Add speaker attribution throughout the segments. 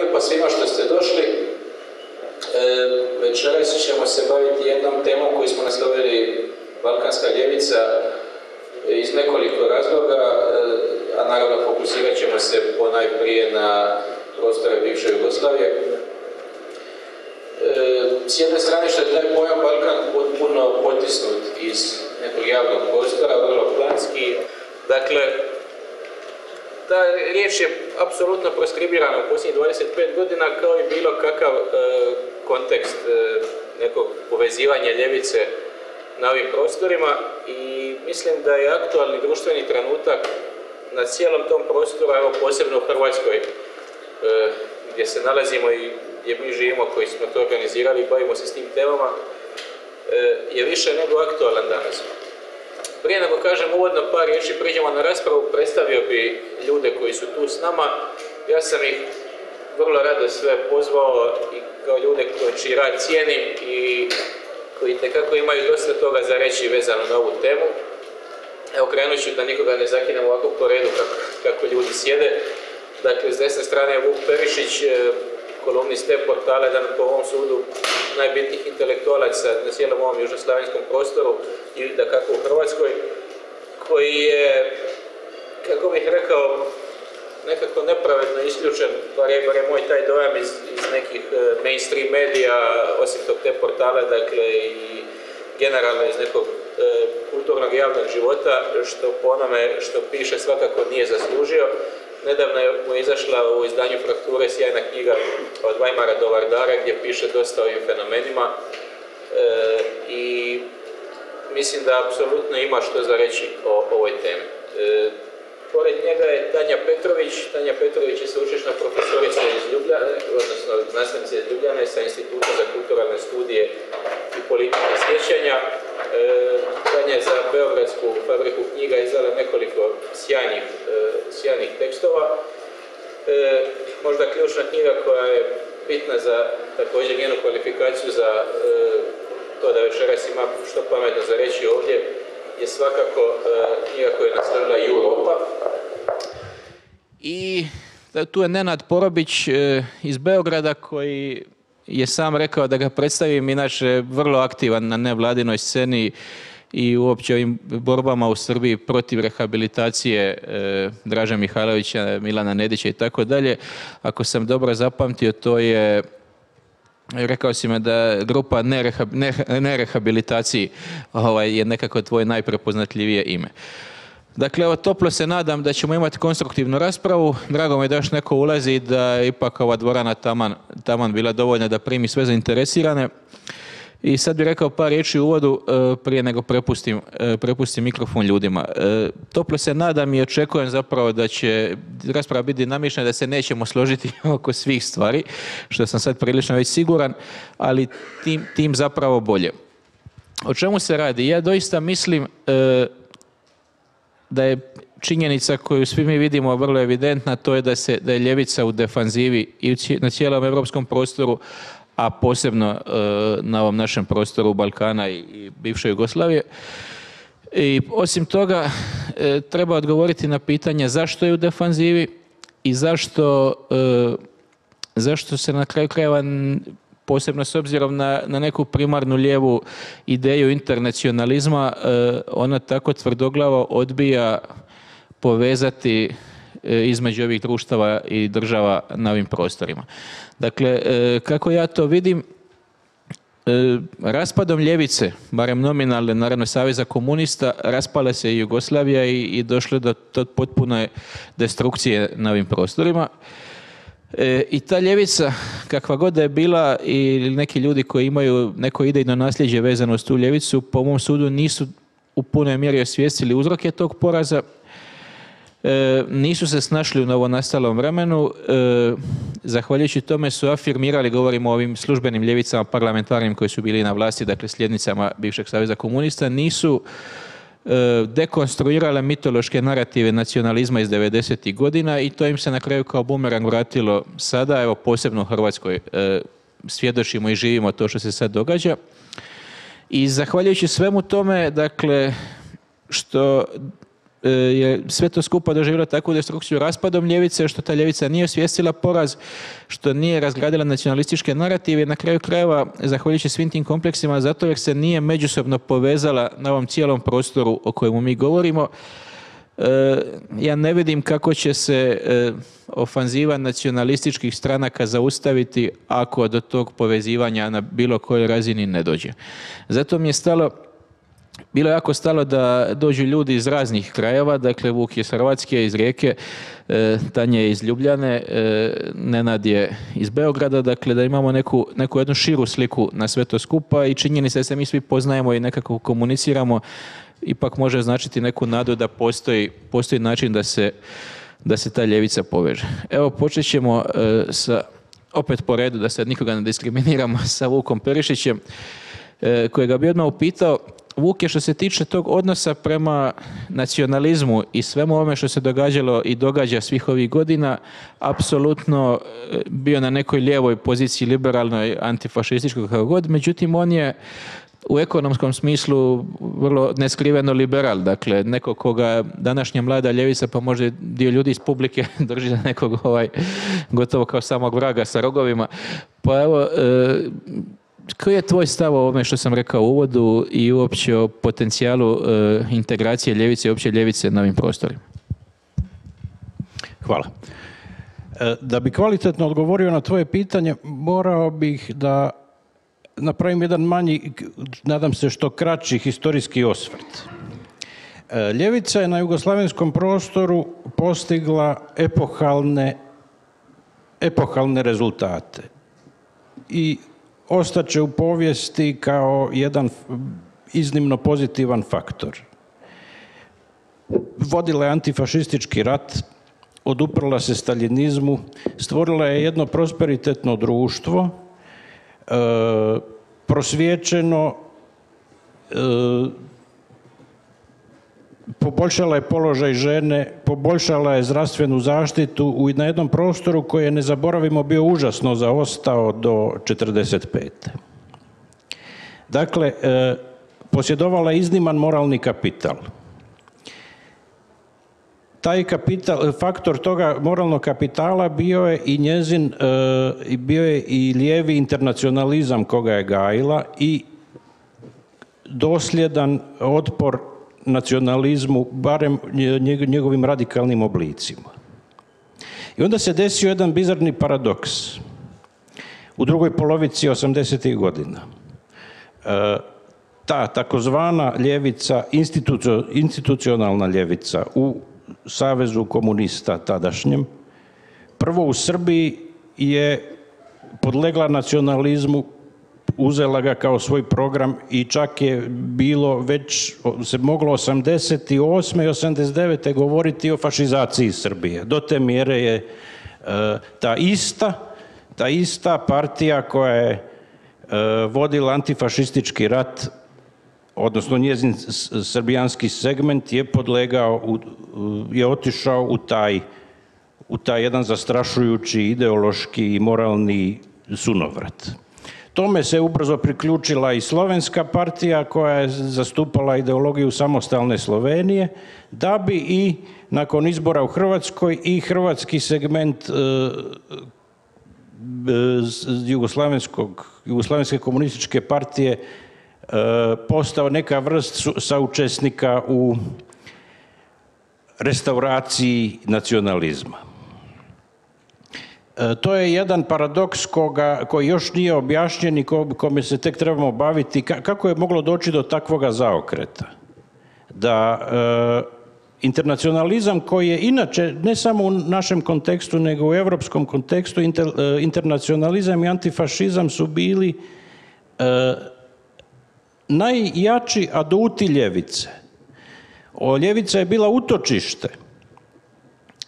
Speaker 1: lijepa svima što ste došli. E, večeras ćemo se baviti jednom temom koju smo naslovili Balkanska ljevica iz nekoliko razloga, e, a naravno fokusirat ćemo se ponajprije na prostore bivše Jugoslavije. E, s jedne strane što je taj pojam Balkan potpuno potisnut iz nekog javnog prostora, vrlo planski. Dakle, ta riječ je apsolutno proskribirana u posljednjih 25 godina kao i bilo kakav e, kontekst e, nekog povezivanja ljevice na ovim prostorima i mislim da je aktualni društveni trenutak na cijelom tom prostoru, evo posebno u Hrvatskoj, e, gdje se nalazimo i gdje mi živimo, koji smo to organizirali i bavimo se s tim temama, je više nego aktualan danas. Prije nego kažem uvodno par riječi, priđemo na raspravu, predstavio bi ljude koji su tu s nama. Ja sam ih vrlo rado sve pozvao i kao ljude koji čiji rad cijenim i koji tekako imaju dosta toga za reći vezano na ovu temu. Evo krenut ću da nikoga ne zakinem ovako po redu kako, kako ljudi sjede. Dakle, s desne strane je Vuk Perišić, kolumnist te portale, jedan po ovom sudu najbitnijih intelektualaca na cijelom ovom južnoslavenskom prostoru i da kako u Hrvatskoj, koji je, kako bih rekao, nekako nepravedno isključen, bar je, moj taj dojam iz, iz nekih e, mainstream medija, osim tog te portale, dakle i generalno iz nekog e, kulturnog javnog života, što po onome što piše svakako nije zaslužio. Nedavno je mu izašla u izdanju Frakture sjajna knjiga od Weimara do Vardara gdje piše dosta o ovim fenomenima e, i mislim da apsolutno ima što za reći o ovoj temi. E, pored njega je Tanja Petrović. Tanja Petrović je sveučilišna profesorica iz Ljubljane, odnosno znanstvenica iz Ljubljane sa Instituta za kulturalne studije i politike sjećanja. E, Tanja je za Beogradsku fabriku knjiga izdala nekoliko sjajnih, e, sjajnih tekstova. E, možda ključna knjiga koja je bitna za također njenu kvalifikaciju za to da večeras ima što pametno za reći ovdje je svakako knjiga koja je naslovila Europa.
Speaker 2: I tu je Nenad Porobić iz Beograda koji je sam rekao da ga predstavim, inače vrlo aktivan na nevladinoj sceni i uopće ovim borbama u Srbiji protiv rehabilitacije e, Draža Mihajlovića, Milana Nedića i tako dalje. Ako sam dobro zapamtio, to je Rekao si me da grupa nerehabilitaciji ovaj, je nekako tvoje najprepoznatljivije ime. Dakle, evo, toplo se nadam da ćemo imati konstruktivnu raspravu. Drago mi je da još neko ulazi i da ipak ova dvorana taman, taman bila dovoljna da primi sve zainteresirane. I sad bih rekao par riječi u uvodu e, prije nego prepustim, e, prepustim mikrofon ljudima. E, toplo se nadam i očekujem zapravo da će rasprava biti dinamična, da se nećemo složiti oko svih stvari, što sam sad prilično već siguran, ali tim, tim zapravo bolje. O čemu se radi? Ja doista mislim da je činjenica koju svi mi vidimo vrlo evidentna, to je da, se, da je ljevica u defanzivi i na cijelom europskom prostoru, a posebno e, na ovom našem prostoru Balkana i bivše Jugoslavije. I osim toga, e, treba odgovoriti na pitanje zašto je u defanzivi i zašto, e, zašto se na kraju krajeva posebno s obzirom na, na neku primarnu lijevu ideju internacionalizma, ona tako tvrdoglavo odbija povezati E, između ovih društava i država na ovim prostorima. Dakle, e, kako ja to vidim, e, raspadom ljevice, barem nominalne, naravno Saveza komunista, raspale se i Jugoslavija i, i došlo do, do potpune destrukcije na ovim prostorima. I ta ljevica, kakva god da je bila, i neki ljudi koji imaju neko idejno nasljeđe vezano s tu ljevicu, po mom sudu nisu u punoj mjeri osvijestili uzroke tog poraza E, nisu se snašli u novonastalom vremenu. E, zahvaljujući tome su afirmirali, govorimo o ovim službenim ljevicama parlamentarnim koji su bili na vlasti, dakle sljednicama bivšeg saveza komunista, nisu e, dekonstruirale mitološke narative nacionalizma iz 90. godina i to im se na kraju kao bumerang vratilo sada, evo posebno u Hrvatskoj e, svjedočimo i živimo to što se sad događa. I zahvaljujući svemu tome, dakle, što e, je sve to skupa doživjelo takvu destrukciju raspadom ljevice, što ta ljevica nije osvijestila poraz, što nije razgradila nacionalističke narative i na kraju krajeva, zahvaljujući svim tim kompleksima, zato jer se nije međusobno povezala na ovom cijelom prostoru o kojemu mi govorimo, e, ja ne vidim kako će se e, ofanziva nacionalističkih stranaka zaustaviti ako do tog povezivanja na bilo kojoj razini ne dođe. Zato mi je stalo bilo je jako stalo da dođu ljudi iz raznih krajeva, dakle Vuk je iz Hrvatske, iz Rijeke, e, Tanja je iz Ljubljane, e, Nenad je iz Beograda, dakle da imamo neku, neku jednu širu sliku na sve to skupa i činjeni se da se mi svi poznajemo i nekako komuniciramo, ipak može značiti neku nadu da postoji, postoji način da se, da se ta ljevica poveže. Evo počet ćemo e, sa, opet po redu, da sad nikoga ne diskriminiramo, sa Vukom Perišićem, kojega bi odmah upitao Vuk je što se tiče tog odnosa prema nacionalizmu i svemu ovome što se događalo i događa svih ovih godina, apsolutno e, bio na nekoj lijevoj poziciji, liberalnoj, antifašističkoj kako god, međutim on je u ekonomskom smislu vrlo neskriveno liberal, dakle neko koga današnja mlada ljevica pa možda dio ljudi iz publike drži za nekog ovaj, gotovo kao samog vraga sa rogovima. Pa evo, e, koji je tvoj stav o ovome što sam rekao u uvodu i uopće o potencijalu e, integracije ljevice i opće ljevice na ovim prostorima?
Speaker 3: Hvala. E, da bi kvalitetno odgovorio na tvoje pitanje, morao bih da napravim jedan manji, nadam se što kraći historijski osvrt. E, ljevica je na jugoslavenskom prostoru postigla epohalne, epohalne rezultate. I ostaće u povijesti kao jedan iznimno pozitivan faktor. Vodila je antifašistički rat, oduprla se staljinizmu, stvorila je jedno prosperitetno društvo, e, prosvjećeno, e, poboljšala je položaj žene, poboljšala je zdravstvenu zaštitu na jednom prostoru koji je, ne zaboravimo, bio užasno zaostao do 1945. Dakle, e, posjedovala je izniman moralni kapital. Taj kapital, faktor toga moralnog kapitala bio je i njezin, e, bio je i lijevi internacionalizam koga je gajila i dosljedan otpor nacionalizmu, barem njegovim radikalnim oblicima. I onda se desio jedan bizarni paradoks. U drugoj polovici 80. godina e, ta takozvana ljevica, institucionalna ljevica u Savezu komunista tadašnjem, prvo u Srbiji je podlegla nacionalizmu uzela ga kao svoj program i čak je bilo već se moglo 88. i 89. govoriti o fašizaciji Srbije. Do te mjere je e, ta ista ta ista partija koja je e, vodila antifašistički rat odnosno njezin srbijanski segment je podlegao je otišao u taj u taj jedan zastrašujući ideološki i moralni sunovrat. Tome se ubrzo priključila i slovenska partija koja je zastupala ideologiju samostalne Slovenije, da bi i nakon izbora u Hrvatskoj i hrvatski segment e, jugoslavenskog, jugoslavenske komunističke partije e, postao neka vrst saučesnika u restauraciji nacionalizma. E, to je jedan paradoks koga, koji još nije objašnjen i kome se tek trebamo baviti. Kako je moglo doći do takvoga zaokreta? Da e, internacionalizam koji je inače, ne samo u našem kontekstu, nego u europskom kontekstu, e, internacionalizam i antifašizam su bili najjači aduti ljevice. O, ljevica je bila utočište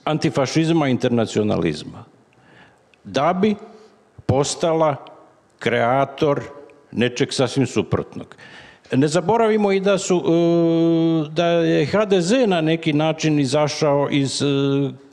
Speaker 3: antifašizma i internacionalizma da bi postala kreator nečeg sasvim suprotnog. Ne zaboravimo i da, su, e, da je HDZ na neki način izašao iz e,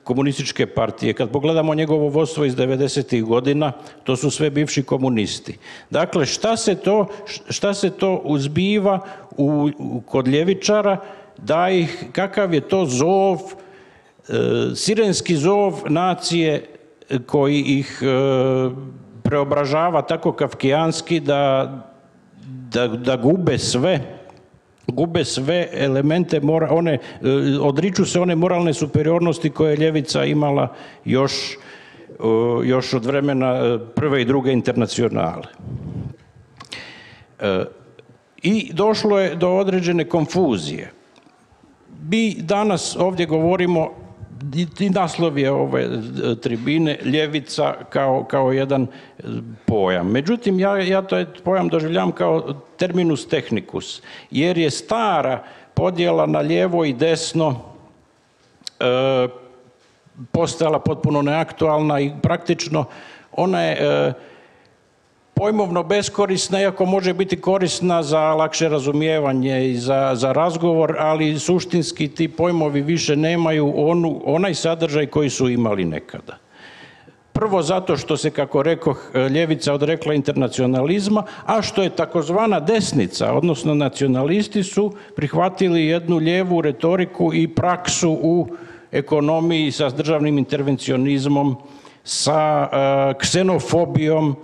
Speaker 3: komunističke partije. Kad pogledamo njegovo vodstvo iz 90. godina, to su sve bivši komunisti. Dakle, šta se to, šta se to uzbiva u, kod ljevičara da ih, kakav je to zov, e, sirenski zov nacije koji ih e, preobražava tako kafkijanski da, da, da gube sve, gube sve elemente, one, e, odriču se one moralne superiornosti koje je Ljevica imala još, još od vremena prve i druge internacionale. I došlo je do određene konfuzije. Mi danas ovdje govorimo i naslov je ove e, tribine ljevica kao, kao jedan e, pojam. Međutim, ja, ja to pojam doživljam kao terminus technicus, jer je stara podjela na lijevo i desno e, postala potpuno neaktualna i praktično ona je e, pojmovno beskorisna, iako može biti korisna za lakše razumijevanje i za, za razgovor, ali suštinski ti pojmovi više nemaju onu, onaj sadržaj koji su imali nekada. Prvo zato što se, kako rekoh, ljevica odrekla internacionalizma, a što je takozvana desnica, odnosno nacionalisti su prihvatili jednu lijevu retoriku i praksu u ekonomiji sa državnim intervencionizmom, sa uh, ksenofobijom,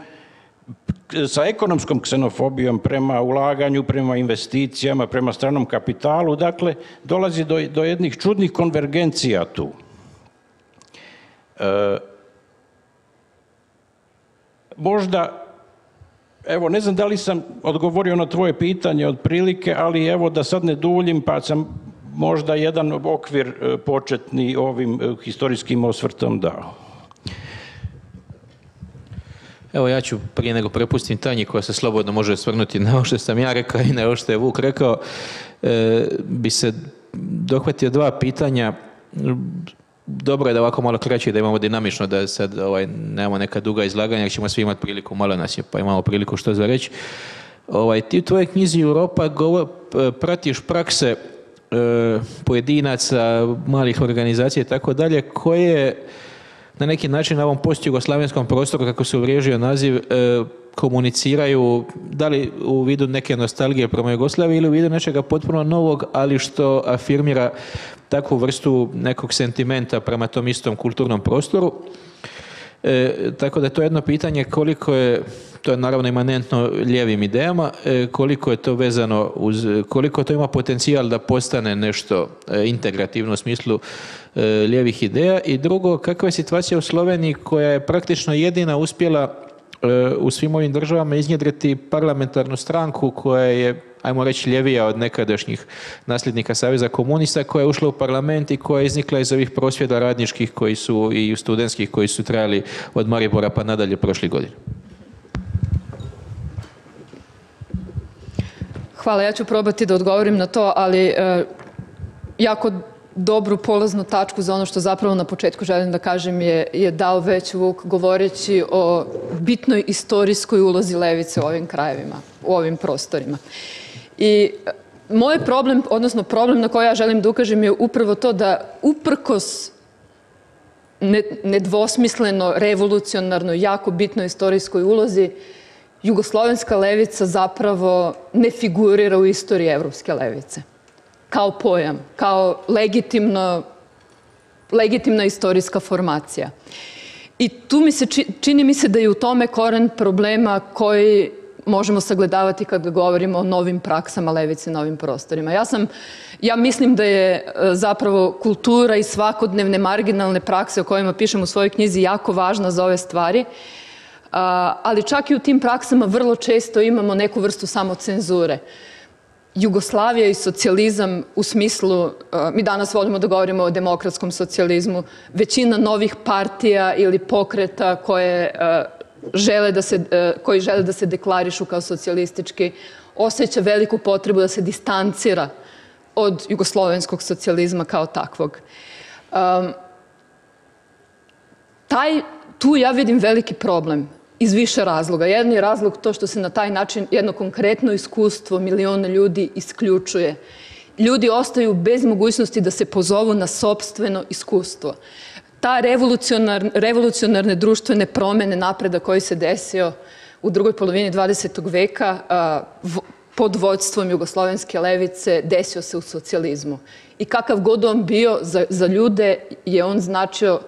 Speaker 3: sa ekonomskom ksenofobijom prema ulaganju, prema investicijama, prema stranom kapitalu, dakle, dolazi do, do jednih čudnih konvergencija tu. E, možda, evo, ne znam da li sam odgovorio na tvoje pitanje otprilike, ali evo da sad ne duljim, pa sam možda jedan okvir e, početni ovim e, historijskim osvrtom dao.
Speaker 2: Evo ja ću prije nego prepustim Tanji koja se slobodno može svrnuti na ovo što sam ja rekao i na ovo što je Vuk rekao, e, bi se dohvatio dva pitanja. Dobro je da ovako malo kraće, da imamo dinamično, da sad ovaj, nemamo neka duga izlaganja, jer ćemo svi imati priliku, malo nas je, pa imamo priliku što za reći. Ovaj, ti u tvojoj knjizi Europa govor, pratiš prakse e, pojedinaca, malih organizacija i tako dalje, koje na neki način na ovom post-jugoslavenskom prostoru, kako se uvriježio naziv, e, komuniciraju, da li u vidu neke nostalgije prema Jugoslaviji ili u vidu nečega potpuno novog, ali što afirmira takvu vrstu nekog sentimenta prema tom istom kulturnom prostoru. E, tako da je to jedno pitanje koliko je, to je naravno imanentno lijevim idejama, e, koliko je to vezano uz, koliko to ima potencijal da postane nešto e, integrativno u smislu e, lijevih ideja i drugo, kakva je situacija u Sloveniji koja je praktično jedina uspjela u svim ovim državama iznjedriti parlamentarnu stranku koja je ajmo reći, ljevija od nekadašnjih nasljednika Saveza komunista koja je ušla u parlament i koja je iznikla iz ovih prosvjeda radničkih koji su i studentskih koji su trajali od Maribora pa nadalje prošli godin.
Speaker 4: Hvala, ja ću probati da odgovorim na to, ali e, jako dobru polaznu tačku za ono što zapravo na početku želim da kažem je, je dao već Vuk govoreći o bitnoj istorijskoj ulozi levice u ovim krajevima, u ovim prostorima. I moj problem, odnosno problem na koji ja želim da ukažem je upravo to da uprkos nedvosmisleno, revolucionarno, jako bitnoj istorijskoj ulozi, jugoslovenska levica zapravo ne figurira u istoriji evropske levice. Kao pojam, kao legitimno, legitimna istorijska formacija. I tu mi se, čini mi se da je u tome koren problema koji možemo sagledavati kad govorimo o novim praksama levice na ovim prostorima. Ja sam, ja mislim da je e, zapravo kultura i svakodnevne marginalne prakse o kojima pišem u svojoj knjizi jako važna za ove stvari, ali čak i u tim praksama vrlo često imamo neku vrstu samocenzure. Jugoslavija i socijalizam u smislu, mi danas volimo da govorimo o demokratskom socijalizmu, većina novih partija ili pokreta koje žele da se, koji žele da se deklarišu kao socijalistički, osjeća veliku potrebu da se distancira od jugoslovenskog socijalizma kao takvog. Taj, tu ja vidim veliki problem iz više razloga. Jedan je razlog to što se na taj način jedno konkretno iskustvo miliona ljudi isključuje. Ljudi ostaju bez mogućnosti da se pozovu na sobstveno iskustvo ta revolucionar, revolucionarne društvene promene napreda koji se desio u drugoj polovini 20. veka pod vodstvom jugoslovenske levice desio se u socijalizmu. I kakav god on bio, za, za ljude je on značio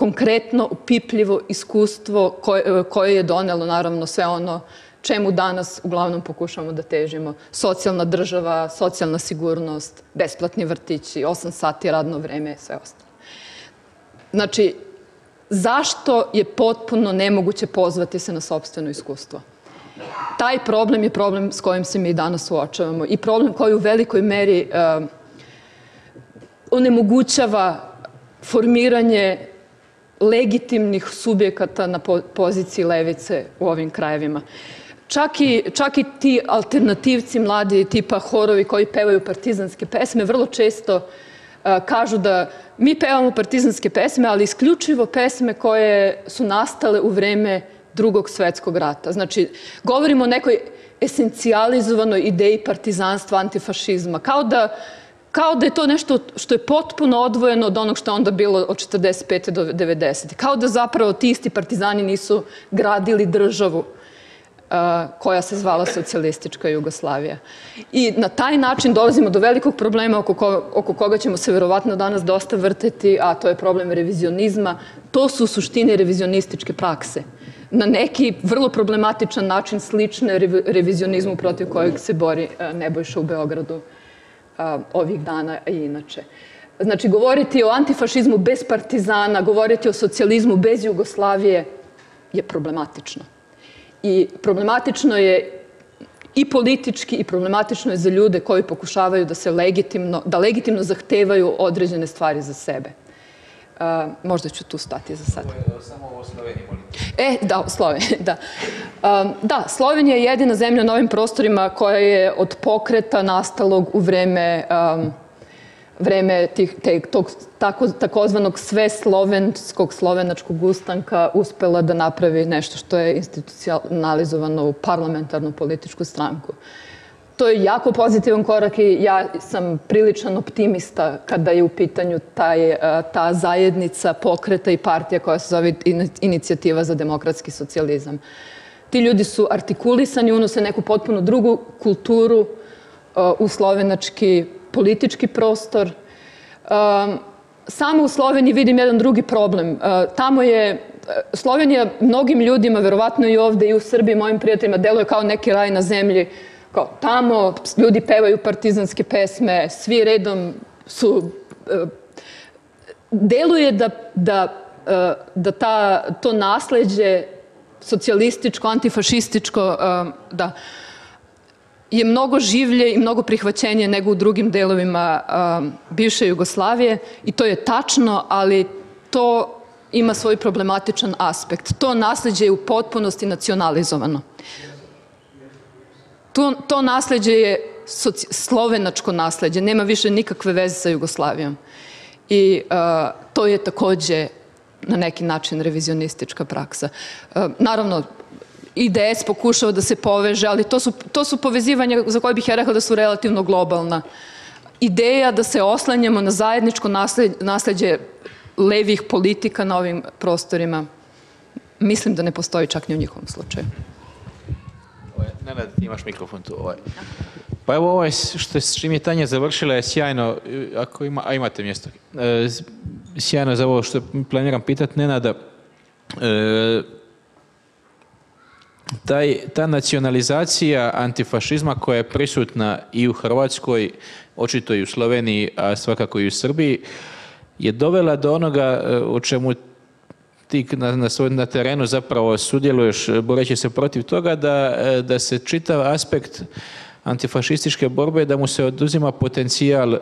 Speaker 4: konkretno, upipljivo iskustvo koje, koje je donelo naravno sve ono čemu danas uglavnom pokušamo da težimo. Socijalna država, socijalna sigurnost, besplatni vrtići, 8 sati radno vreme, sve ostalo. Znači, zašto je potpuno nemoguće pozvati se na sobstveno iskustvo? Taj problem je problem s kojim se mi danas suočavamo i problem koji u velikoj meri uh, onemogućava formiranje legitimnih subjekata na po poziciji levice u ovim krajevima. Čak i, čak i ti alternativci mladi tipa horovi koji pevaju partizanske pesme vrlo često uh, kažu da mi pevamo partizanske pesme, ali isključivo pesme koje su nastale u vreme drugog svetskog rata. Znači, govorimo o nekoj esencijalizovanoj ideji partizanstva, antifašizma. Kao da, kao da je to nešto što je potpuno odvojeno od onog što je onda bilo od 45. do 90. Kao da zapravo ti isti partizani nisu gradili državu koja se zvala socijalistička Jugoslavija. I na taj način dolazimo do velikog problema oko, ko, oko koga ćemo se verovatno danas dosta vrteti, a to je problem revizionizma. To su u suštini revizionističke prakse. Na neki vrlo problematičan način slične revizionizmu protiv kojeg se bori Nebojša u Beogradu ovih dana i inače. Znači, govoriti o antifašizmu bez partizana, govoriti o socijalizmu bez Jugoslavije je problematično. I problematično je i politički i problematično je za ljude koji pokušavaju da se legitimno, da legitimno zahtevaju određene stvari za sebe. Možda ću tu stati za sad.
Speaker 2: Samo o Sloveniji, molim.
Speaker 4: E, da, Slovenija, da. Da, Slovenija je jedina zemlja na ovim prostorima koja je od pokreta nastalog u vreme vreme tih, te, tog tako, takozvanog sve slovenskog, slovenačkog ustanka uspela da napravi nešto što je institucionalizovano u parlamentarnu političku stranku. To je jako pozitivan korak i ja sam priličan optimista kada je u pitanju taj, ta zajednica pokreta i partija koja se zove Inicijativa za demokratski socijalizam. Ti ljudi su artikulisani, unose neku potpuno drugu kulturu u slovenački politički prostor. Um, samo u Sloveniji vidim jedan drugi problem. Tamo je Slovenija mnogim ljudima, verovatno i ovde i u Srbiji, mojim prijateljima, deluje kao neki raj na zemlji. Kao tamo ljudi pevaju partizanske pesme, svi redom su... Uh, deluje da, da, uh, da ta, to nasledđe socijalističko, antifašističko, da, je mnogo življe i mnogo prihvaćenje nego u drugim delovima um, bivše Jugoslavije i to je tačno, ali to ima svoj problematičan aspekt. To nasledđe je u potpunosti nacionalizovano. To, to nasledđe je slovenačko nasledđe, nema više nikakve veze sa Jugoslavijom. I uh, to je takođe na neki način revizionistička praksa. Uh, naravno, IDS pokušao da se poveže, ali to su, to su povezivanja za koje bih ja rekla da su relativno globalna. Ideja da se oslanjamo na zajedničko nasledđe levih politika na ovim prostorima, mislim da ne postoji čak ni u njihovom slučaju.
Speaker 2: Nenad, ti imaš mikrofon tu. Ovaj. Pa evo ovaj što s čim je Tanja završila je sjajno, ako ima, a imate mjesto, e, sjajno za ovo što planiram pitati Nenada. E, ta nacionalizacija antifašizma koja je prisutna i u Hrvatskoj, očito i u Sloveniji, a svakako i u Srbiji, je dovela do onoga o e, čemu ti na, na, svoj, na terenu zapravo sudjeluješ boreći se protiv toga da, e, da se čitav aspekt antifašističke borbe da mu se oduzima potencijal e,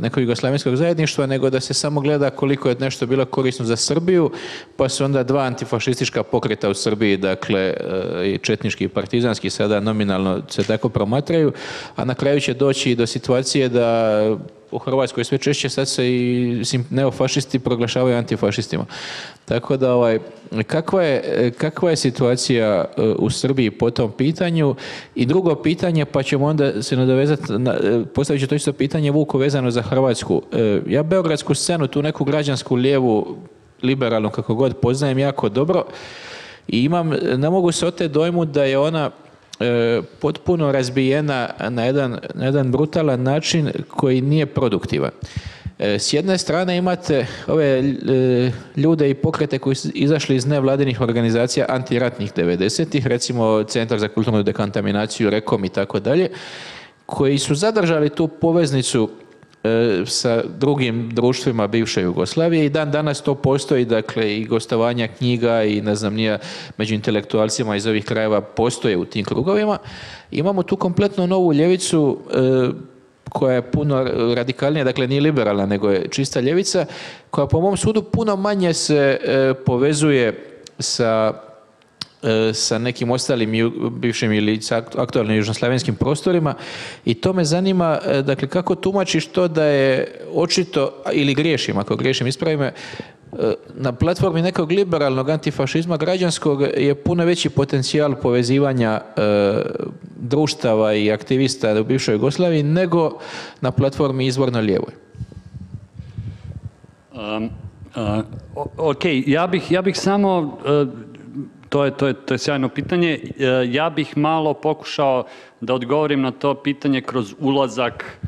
Speaker 2: nekog jugoslavenskog zajedništva, nego da se samo gleda koliko je nešto bilo korisno za Srbiju, pa su onda dva antifašistička pokreta u Srbiji, dakle e, četnički i partizanski sada nominalno se tako promatraju, a na kraju će doći do situacije da u Hrvatskoj sve češće sad se i neofašisti proglašavaju antifašistima. Tako da, ovaj, kakva, je, kakva je situacija e, u Srbiji po tom pitanju? I drugo pitanje, pa ćemo onda se nadovezati, na, e, postavit ću to isto pitanje Vuku vezano za Hrvatsku. E, ja beogradsku scenu, tu neku građansku lijevu, liberalnu, kako god poznajem jako dobro, i imam, ne mogu se oteti dojmu da je ona potpuno razbijena na jedan, na jedan brutalan način koji nije produktivan. E, s jedne strane imate ove e, ljude i pokrete koji su izašli iz nevladinih organizacija antiratnih 90-ih, recimo Centar za kulturnu dekontaminaciju, Rekom i tako dalje, koji su zadržali tu poveznicu e, sa drugim društvima bivše Jugoslavije i dan danas to postoji, dakle i gostovanja knjiga i ne znam nije među intelektualcima iz ovih krajeva postoje u tim krugovima. Imamo tu kompletno novu ljevicu koja je puno radikalnija, dakle nije liberalna nego je čista ljevica, koja po mom sudu puno manje se e, povezuje sa e, sa nekim ostalim bivšim ili aktualnim južnoslavenskim prostorima i to me zanima, e, dakle, kako tumačiš to da je očito, ili griješim, ako griješim, ispravi me, na platformi nekog liberalnog antifašizma građanskog je puno veći potencijal povezivanja e, društava i aktivista u bivšoj Jugoslaviji nego na platformi izvorno lijevoj.
Speaker 5: Um, uh, ok, ja bih, ja bih samo, to, je, to, je, to je sjajno pitanje, uh, ja bih malo pokušao da odgovorim na to pitanje kroz ulazak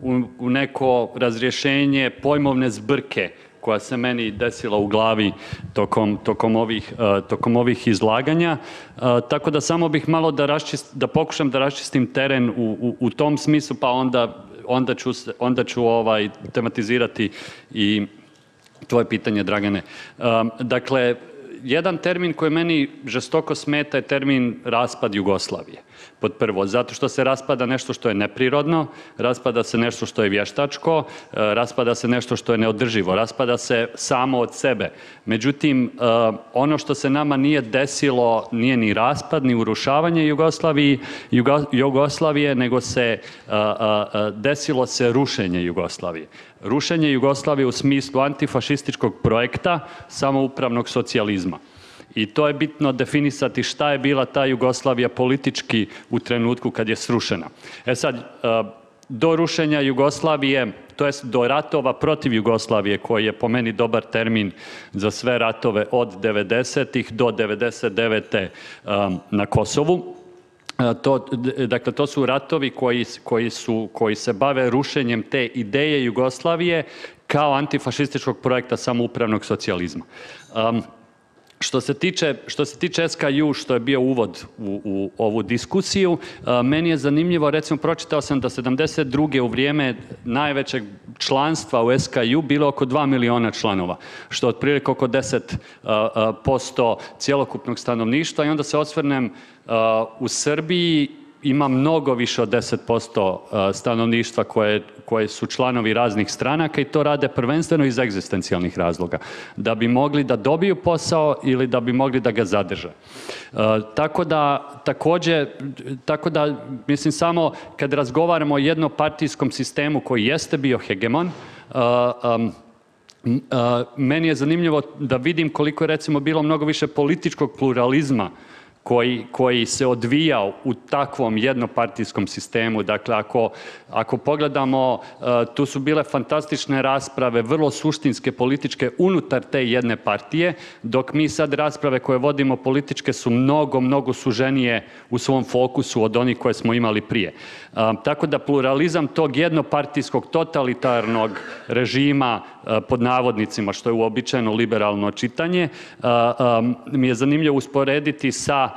Speaker 5: u, u neko razrješenje pojmovne zbrke koja se meni desila u glavi tokom, tokom, ovih, uh, tokom ovih izlaganja. Uh, tako da samo bih malo da, raščist, da pokušam da raščistim teren u, u, u tom smislu, pa onda, onda ću, onda ću ovaj, tematizirati i tvoje pitanje, Dragane. Dakle, jedan termin koji meni žestoko smeta je termin raspad Jugoslavije pod prvo, zato što se raspada nešto što je neprirodno, raspada se nešto što je vještačko, e, raspada se nešto što je neodrživo, raspada se samo od sebe. Međutim, e, ono što se nama nije desilo nije ni raspad, ni urušavanje Jugoslaviji, Jugoslavije, nego se e, desilo se rušenje Jugoslavije. Rušenje Jugoslavije u smislu antifašističkog projekta samoupravnog socijalizma. I to je bitno definisati šta je bila ta Jugoslavija politički u trenutku kad je srušena. E sad, e, do rušenja Jugoslavije, to jest do ratova protiv Jugoslavije, koji je po meni dobar termin za sve ratove od 90-ih do 99. Um, na Kosovu. E, to, dakle, to su ratovi koji, koji, su, koji se bave rušenjem te ideje Jugoslavije kao antifašističkog projekta samoupravnog socijalizma. Što se tiče, što se tiče SKU, što je bio uvod u, u ovu diskusiju, meni je zanimljivo, recimo pročitao sam da 72. u vrijeme najvećeg članstva u SKU bilo oko 2 miliona članova, što je otprilike oko 10% posto cjelokupnog stanovništva i onda se osvrnem u Srbiji ima mnogo više od 10% e, stanovništva koje, koje su članovi raznih stranaka i to rade prvenstveno iz egzistencijalnih razloga. Da bi mogli da dobiju posao ili da bi mogli da ga zadrže. E, tako da, također, tako da, mislim samo kad razgovaramo o jednopartijskom sistemu koji jeste bio hegemon, e, meni je zanimljivo da vidim koliko je recimo bilo mnogo više političkog pluralizma koji, koji se odvijao u takvom jednopartijskom sistemu. Dakle, ako, ako pogledamo, e, tu su bile fantastične rasprave, vrlo suštinske političke unutar te jedne partije, dok mi sad rasprave koje vodimo političke su mnogo, mnogo suženije u svom fokusu od onih koje smo imali prije. E, tako da pluralizam tog jednopartijskog totalitarnog režima pod navodnicima, što je uobičajeno liberalno čitanje, mi je zanimljivo usporediti sa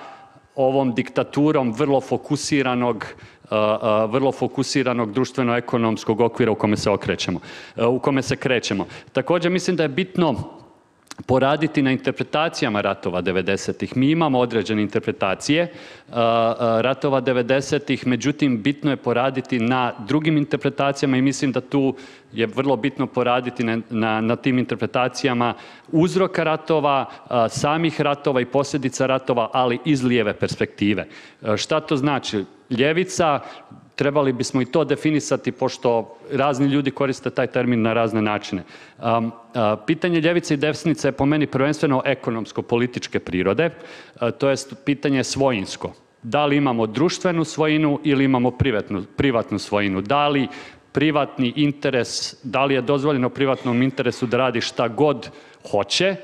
Speaker 5: ovom diktaturom vrlo fokusiranog vrlo fokusiranog društveno-ekonomskog okvira u kome se okrećemo, u kome se krećemo. Također mislim da je bitno poraditi na interpretacijama ratova 90-ih. Mi imamo određene interpretacije ratova 90-ih, međutim bitno je poraditi na drugim interpretacijama i mislim da tu je vrlo bitno poraditi na, na, na tim interpretacijama uzroka ratova, samih ratova i posljedica ratova, ali iz lijeve perspektive. Šta to znači? Ljevica trebali bismo i to definisati pošto razni ljudi koriste taj termin na razne načine. Pitanje ljevice i desnice je po meni prvenstveno ekonomsko-političke prirode, to jest pitanje svojinsko. Da li imamo društvenu svojinu ili imamo privatnu, privatnu svojinu? Da li privatni interes, da li je dozvoljeno privatnom interesu da radi šta god hoće,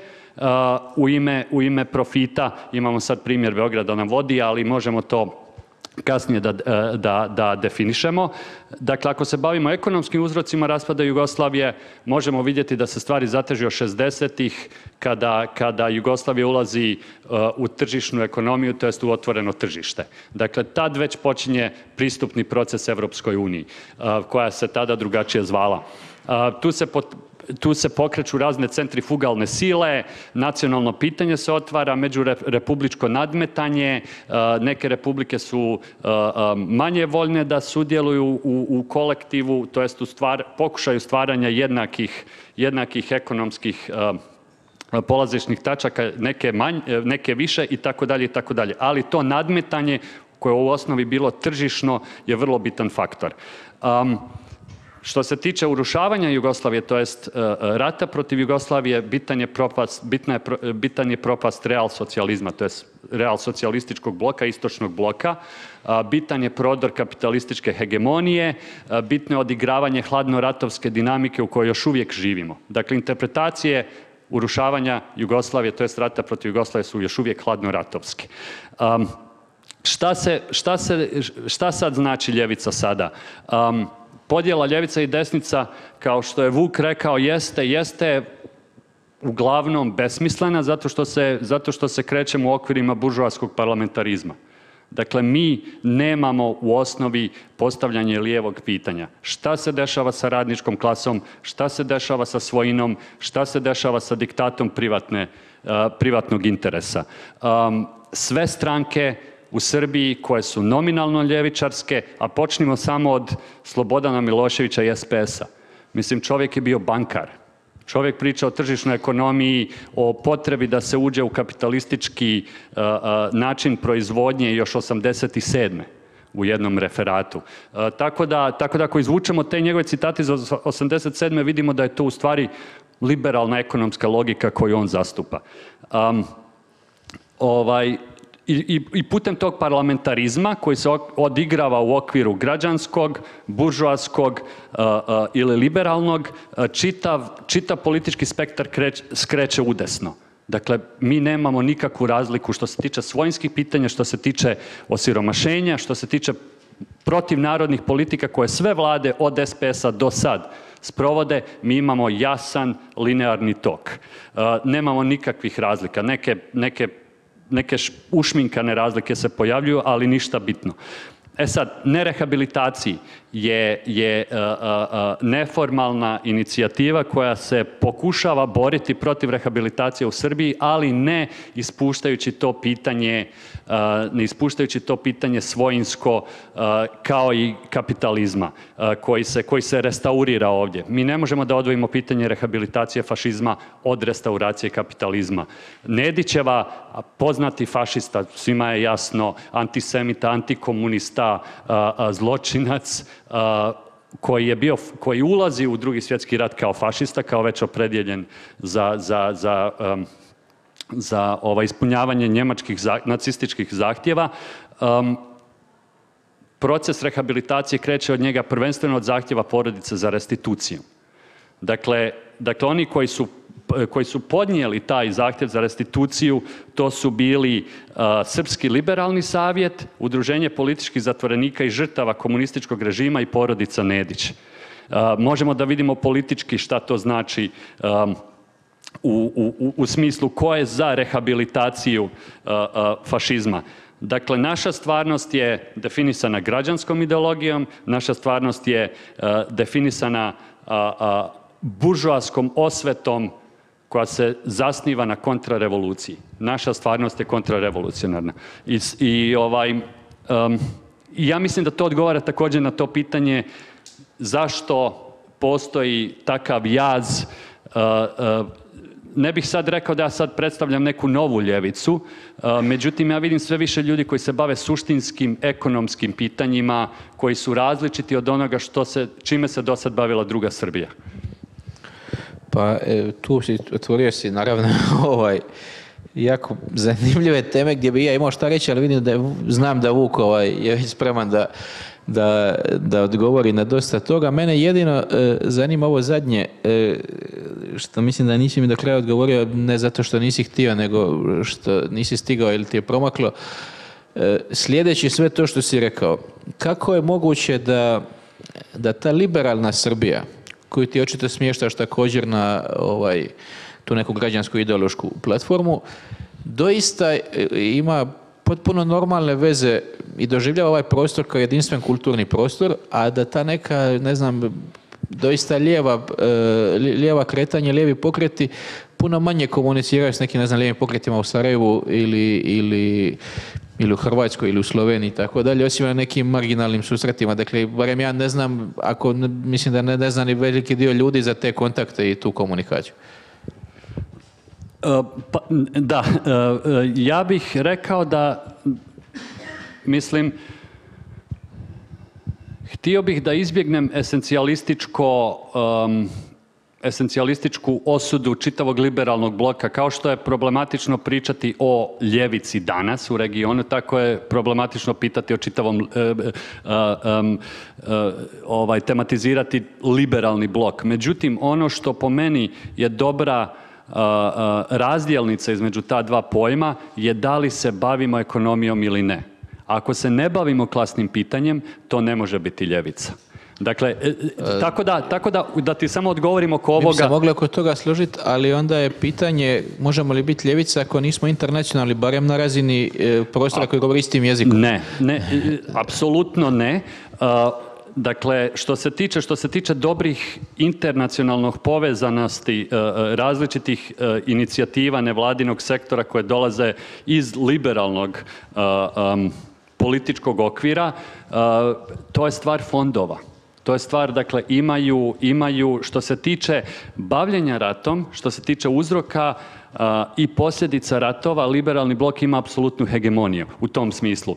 Speaker 5: u ime, u ime profita, imamo sad primjer Beograda na vodi, ali možemo to kasnije da, e, da, da definišemo. Dakle, ako se bavimo ekonomskim uzrocima raspada Jugoslavije, možemo vidjeti da se stvari zatežu od 60-ih, kada, kada Jugoslavija ulazi uh, u tržišnu ekonomiju, to jest u otvoreno tržište. Dakle, tad već počinje pristupni proces Evropskoj uniji, uh, koja se tada drugačije zvala. Tu se pot, tu se pokreću razne centrifugalne sile, nacionalno pitanje se otvara, međurepubličko nadmetanje, e, neke republike su e, e, manje voljne da sudjeluju u, u kolektivu, to jest u stvar, pokušaju stvaranja jednakih, jednakih ekonomskih polazišnih tačaka, neke, manj, neke više i tako dalje i tako dalje. Ali to nadmetanje koje je u osnovi bilo tržišno je vrlo bitan faktor. Um, što se tiče urušavanja Jugoslavije, to jest e, rata protiv Jugoslavije, bitan je propast, bitna je, bitan je propast real socijalizma, to jest real socijalističkog bloka, istočnog bloka, bitan je prodor kapitalističke hegemonije, bitno je odigravanje hladno-ratovske dinamike u kojoj još uvijek živimo. Dakle, interpretacije urušavanja Jugoslavije, to jest rata protiv Jugoslavije su još uvijek hladno-ratovske. Um, šta, se, šta, se, šta sad znači ljevica sada? Um, podjela ljevica i desnica, kao što je Vuk rekao, jeste, jeste uglavnom besmislena zato što se, zato što se krećemo u okvirima buržoaskog parlamentarizma. Dakle, mi nemamo u osnovi postavljanje lijevog pitanja. Šta se dešava sa radničkom klasom, šta se dešava sa svojinom, šta se dešava sa diktatom privatne, uh, privatnog interesa. Um, sve stranke u Srbiji koje su nominalno ljevičarske, a počnimo samo od Slobodana Miloševića i SPS-a. Mislim, čovjek je bio bankar. Čovjek priča o tržišnoj ekonomiji, o potrebi da se uđe u kapitalistički uh, uh, način proizvodnje još 87 u jednom referatu. Uh, tako, da, tako da ako izvučemo te njegove citate iz 87. vidimo da je to u stvari liberalna ekonomska logika koju on zastupa. Um, ovaj, i, i putem tog parlamentarizma koji se odigrava u okviru građanskog, buržoaskog uh, uh, ili liberalnog, uh, čitav, čitav politički spektar kreć, skreće udesno. Dakle, mi nemamo nikakvu razliku što se tiče svojinskih pitanja, što se tiče osiromašenja, što se tiče protivnarodnih politika koje sve vlade od SPS-a do sad sprovode, mi imamo jasan linearni tok. Nemamo nikakvih razlika. Neke, neke neke ušminkane razlike se pojavljuju, ali ništa bitno. E sad, nerehabilitaciji je, je uh, uh, neformalna inicijativa koja se pokušava boriti protiv rehabilitacije u Srbiji, ali ne ispuštajući to pitanje, ne ispuštajući to pitanje svojinsko kao i kapitalizma koji se, koji se restaurira ovdje. Mi ne možemo da odvojimo pitanje rehabilitacije fašizma od restauracije kapitalizma. Nedićeva, poznati fašista, svima je jasno, antisemita, antikomunista, zločinac, koji je bio, koji ulazi u drugi svjetski rat kao fašista, kao već opredjeljen za, za, za, um, za ovaj, ispunjavanje njemačkih nacističkih zahtjeva, proces rehabilitacije kreće od njega prvenstveno od zahtjeva porodice za restituciju. Dakle, dakle oni koji su koji su podnijeli taj zahtjev za restituciju, to su bili uh, Srpski liberalni savjet, Udruženje političkih zatvorenika i žrtava komunističkog režima i porodica Nedić. Uh, možemo da vidimo politički šta to znači u, u, u smislu ko je za rehabilitaciju uh, fašizma. Dakle, naša stvarnost je definisana građanskom ideologijom, naša stvarnost je definisana buržoaskom osvetom koja se zasniva na kontrarevoluciji. Naša stvarnost je kontrarevolucionarna. I, i ovaj, um, ja mislim da to odgovara također na to pitanje zašto postoji takav jaz uh, uh, ne bih sad rekao da ja sad predstavljam neku novu ljevicu, uh, međutim ja vidim sve više ljudi koji se bave suštinskim ekonomskim pitanjima, koji su različiti od onoga što se, čime se do sad bavila druga Srbija.
Speaker 2: Pa e, tu si otvorio si naravno ovaj jako zanimljive teme gdje bi ja imao šta reći, ali vidim da je, znam da Vuk ovaj, je spreman da, da, da odgovori na dosta toga. Mene jedino e, zanima ovo zadnje, e, što mislim da nisi mi do kraja odgovorio, ne zato što nisi htio, nego što nisi stigao ili ti je promaklo. E, Slijedeći sve to što si rekao, kako je moguće da, da ta liberalna Srbija, koju ti očito smještaš također na ovaj, tu neku građansku ideološku platformu, doista e, ima potpuno normalne veze i doživljava ovaj prostor kao jedinstven kulturni prostor, a da ta neka, ne znam, doista lijeva, e, li- lijeva kretanje, lijevi pokreti puno manje komuniciraju s nekim, ne znam, lijevim pokretima u Sarajevu ili, ili, ili u Hrvatskoj ili u Sloveniji i tako dalje, osim na nekim marginalnim susretima. Dakle, barem ja ne znam, ako, mislim da ne, ne zna ni veliki dio ljudi za te kontakte i tu komunikaciju.
Speaker 5: Pa, da, e, ja bih rekao da, mislim, htio bih da izbjegnem esencijalističko, em, esencijalističku osudu čitavog liberalnog bloka, kao što je problematično pričati o ljevici danas u regionu, tako je problematično pitati o čitavom, e, e, ovaj, tematizirati liberalni blok. Međutim, ono što po meni je dobra razdjelnica između ta dva pojma je da li se bavimo ekonomijom ili ne. Ako se ne bavimo klasnim pitanjem, to ne može biti ljevica. Dakle, e, e, tako, da, tako da, da ti samo odgovorim oko
Speaker 2: Mi bi se
Speaker 5: ovoga.
Speaker 2: mogli oko toga složiti, ali onda je pitanje možemo li biti ljevica ako nismo internacionalni, barem na razini e, prostora koji govori istim jezikom.
Speaker 5: Ne, ne, e, apsolutno ne. Dakle, što se tiče, što se tiče dobrih internacionalnog povezanosti e, e, različitih e, inicijativa nevladinog sektora koje dolaze iz liberalnog političkog okvira, to je stvar fondova. To je stvar, dakle, imaju, imaju što se tiče bavljenja ratom, što se tiče uzroka i posljedica ratova, liberalni blok ima apsolutnu hegemoniju u tom smislu.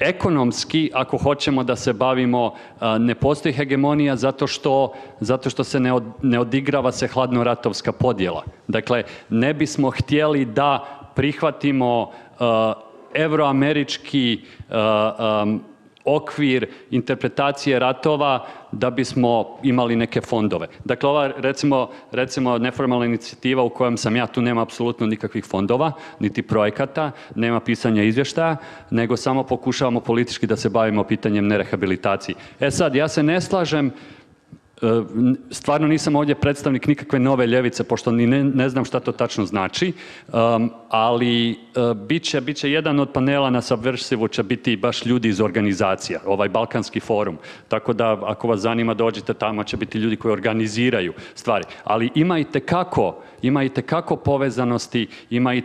Speaker 5: Ekonomski, ako hoćemo da se bavimo, a, ne postoji hegemonija zato što, zato što se ne, od- ne odigrava se hladnoratovska podjela. Dakle, ne bismo htjeli da prihvatimo a, evroamerički a, am, okvir interpretacije ratova da bismo imali neke fondove. Dakle, ova recimo, recimo neformalna inicijativa u kojem sam ja, tu nema apsolutno nikakvih fondova, niti projekata, nema pisanja izvještaja, nego samo pokušavamo politički da se bavimo pitanjem nerehabilitacije. E sad, ja se ne slažem Stvarno nisam ovdje predstavnik nikakve nove ljevice, pošto ni ne, ne znam šta to tačno znači, um, ali uh, bit, će, bit će jedan od panela na Subversivu će biti baš ljudi iz organizacija, ovaj Balkanski forum. Tako da, ako vas zanima, dođite tamo, će biti ljudi koji organiziraju stvari. Ali ima i tekako, ima i povezanosti, ima i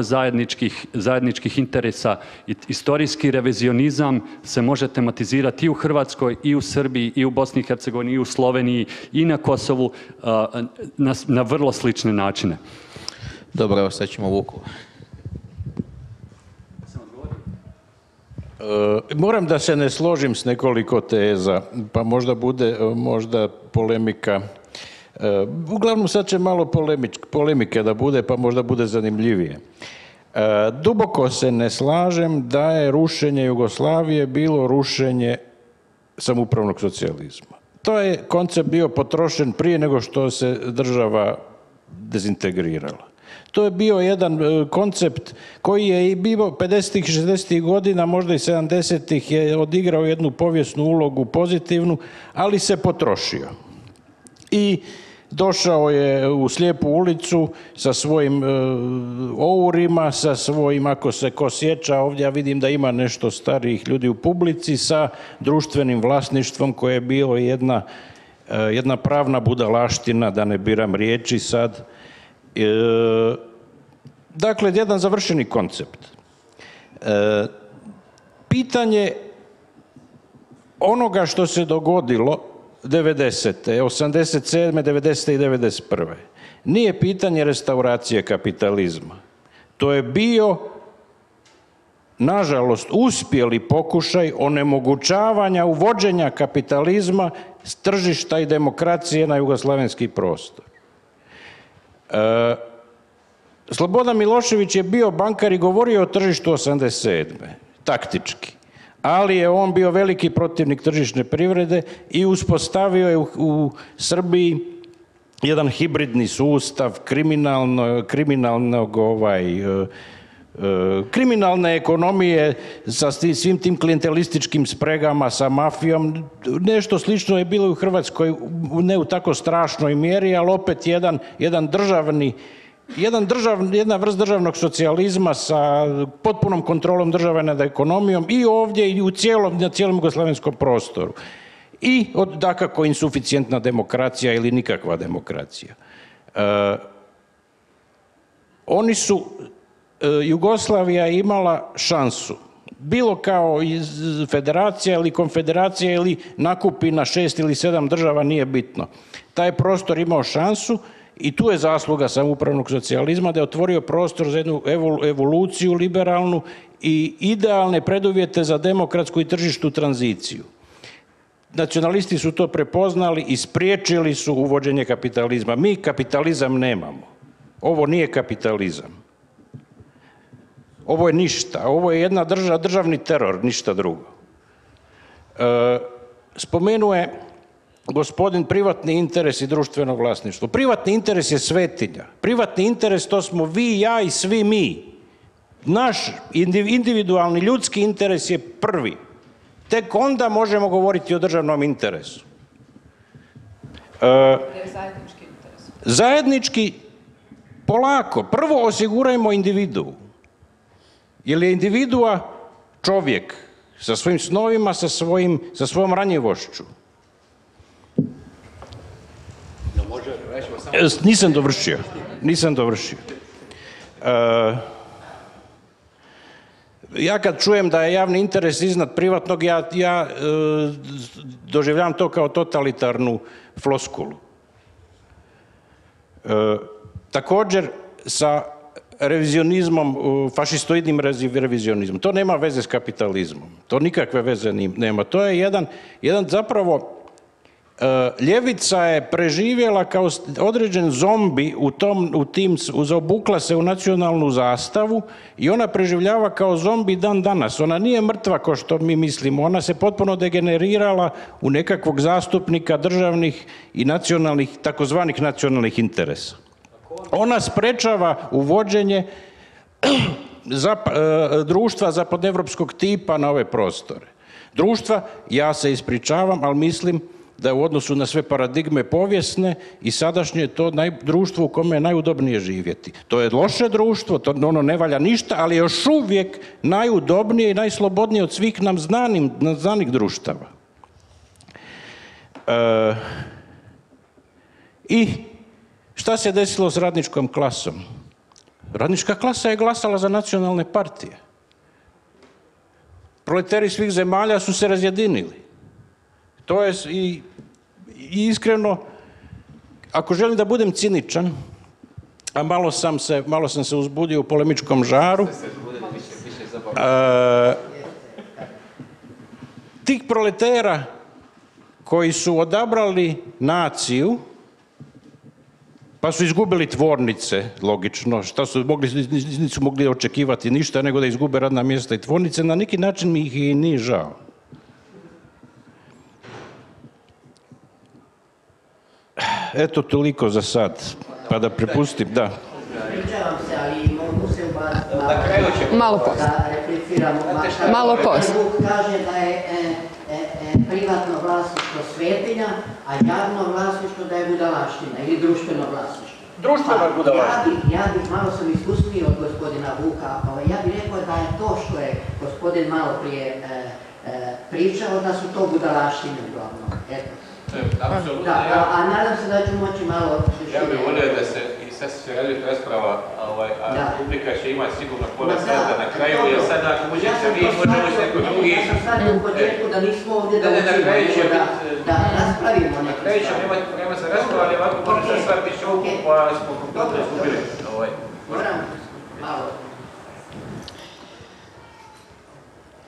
Speaker 5: zajedničkih, zajedničkih interesa. I istorijski revizionizam se može tematizirati i u Hrvatskoj, i u Srbiji, i u Bosni i Hercegovini, i u Sloveniji, i na Kosovu, na, na vrlo slične načine.
Speaker 2: Dobro, evo sad ćemo Vuku.
Speaker 3: E, Moram da se ne složim s nekoliko teza, pa možda bude e, možda polemika. E, Uglavnom sad će malo polemič- polemike da bude, pa možda bude zanimljivije. Duboko se ne slažem da je rušenje Jugoslavije bilo rušenje samoupravnog socijalizma. To je koncept bio potrošen prije nego što se država dezintegrirala. To je bio jedan e, koncept koji je i bio 50. i 60. godina, možda i 70. je odigrao jednu povijesnu ulogu pozitivnu, ali se potrošio. I došao je u slijepu ulicu sa svojim e, ourima, sa svojim, ako se ko sjeća, ovdje ja vidim da ima nešto starijih ljudi u publici, sa društvenim vlasništvom koje je bilo jedna, e, jedna pravna budalaština, da ne biram riječi sad. E, dakle, jedan završeni koncept. E, pitanje onoga što se dogodilo 90. 87. 90. i 91. nije pitanje restauracije kapitalizma. To je bio nažalost uspjeli pokušaj onemogućavanja uvođenja kapitalizma s tržišta i demokracije na jugoslavenski prostor. E, Slobodan Milošević je bio bankar i govorio o tržištu 87. taktički. Ali je on bio veliki protivnik tržišne privrede i uspostavio je u, Srbiji jedan hibridni sustav kriminalno, kriminalnog ovaj, e, kriminalne ekonomije sa svim tim klijentelističkim spregama sa mafijom. Nešto slično je bilo u Hrvatskoj, ne u tako strašnoj mjeri, ali opet jedan, jedan državni jedan držav, jedna vrst državnog socijalizma sa potpunom kontrolom države nad ekonomijom i ovdje i u cijelom, na cijelom jugoslavenskom prostoru. I od dakako insuficijentna demokracija ili nikakva demokracija. E, oni su, e, Jugoslavija je imala šansu, bilo kao iz federacija ili konfederacija ili nakupi na šest ili sedam država, nije bitno. Taj prostor imao šansu i tu je zasluga samoupravnog socijalizma da je otvorio prostor za jednu evol- evoluciju liberalnu i idealne preduvjete za demokratsku i tržištu tranziciju. Nacionalisti su to prepoznali i spriječili su uvođenje kapitalizma. Mi kapitalizam nemamo. Ovo nije kapitalizam. Ovo je ništa. Ovo je jedna drža, državni teror, ništa drugo. E, spomenuo je gospodin privatni interes i društveno vlasništvo. Privatni interes je svetinja. Privatni interes to smo vi, ja i svi mi. Naš indi- individualni ljudski interes je prvi. Tek onda možemo govoriti o državnom interesu. E, zajednički, polako, prvo osigurajmo individu. Jer je individua čovjek sa svojim snovima, sa, svojim, sa svojom ranjivošću. E, Nisam dovršio. Nisam dovršio. E, ja kad čujem da je javni interes iznad privatnog, ja, ja e, doživljavam to kao totalitarnu floskulu. E, također sa revizionizmom, fašistoidnim revizionizmom. To nema veze s kapitalizmom. To nikakve veze nema. To je jedan, jedan zapravo E, ljevica je preživjela kao određen zombi u tom, u tim, s- uz- obukla se u nacionalnu zastavu i ona preživljava kao zombi dan danas. Ona nije mrtva kao što mi mislimo, ona se potpuno degenerirala u nekakvog zastupnika državnih i nacionalnih, takozvanih nacionalnih interesa. Ona sprečava uvođenje zap, e, društva zapadnevropskog tipa na ove prostore. Društva, ja se ispričavam, ali mislim da je u odnosu na sve paradigme povijesne i sadašnje je to naj, društvo u kome je najudobnije živjeti. To je loše društvo, to, ono ne valja ništa, ali je još uvijek najudobnije i najslobodnije od svih nam znanim, znanih društava. E, I šta se desilo s radničkom klasom? Radnička klasa je glasala za nacionalne partije. Proleteri svih zemalja su se razjedinili. To je i, i iskreno, ako želim da budem ciničan, a malo sam se, malo sam se uzbudio u polemičkom žaru, e, tih proletera koji su odabrali naciju, pa su izgubili tvornice, logično, šta su mogli, nisu mogli očekivati ništa nego da izgube radna mjesta i tvornice, na neki način mi ih i nije žao. Eto toliko za sad, pa da prepustim, da.
Speaker 6: Ispričavam se, ali mogu se ubaciti malo. Ma-
Speaker 4: Malo.
Speaker 6: Vuk kaže da je e, e, e, privatno vlasništvo svetinja, a javno vlasništvo da je budalaština ili društveno vlasništvo.
Speaker 3: Društvena
Speaker 6: Pa,
Speaker 3: budalaština.
Speaker 6: Ja bih, ja malo sam iskusniji od gospodina Vuka, ovaj, ja bih rekao da je to što je gospodin malo prije e, e, pričao, da su to budalaštine uglavnom. Eto.
Speaker 1: Apsolutno,
Speaker 6: Da,
Speaker 1: ja,
Speaker 6: a, nadam se da ću moći malo...
Speaker 1: ja bih volio da se, i sad se radi rasprava, ovaj, a
Speaker 6: Da.
Speaker 1: publika će imati sigurno pola
Speaker 6: Ma da,
Speaker 1: sata na kraju, jer sad ako
Speaker 6: sam
Speaker 1: vi,
Speaker 6: to
Speaker 1: možemo se neko drugi.
Speaker 6: Ja sam sad u početku da nismo ovdje da
Speaker 1: na
Speaker 6: učimo, da,
Speaker 1: biti,
Speaker 6: da raspravimo
Speaker 1: Na
Speaker 6: neke
Speaker 1: kraju ćemo
Speaker 6: stvari.
Speaker 1: imati vremena za raspravu, ali ovako možeš
Speaker 6: Ok.
Speaker 1: sad šoku,
Speaker 6: Ok.
Speaker 1: pa smo kompletno izgubili. Ovaj.
Speaker 6: Moram malo.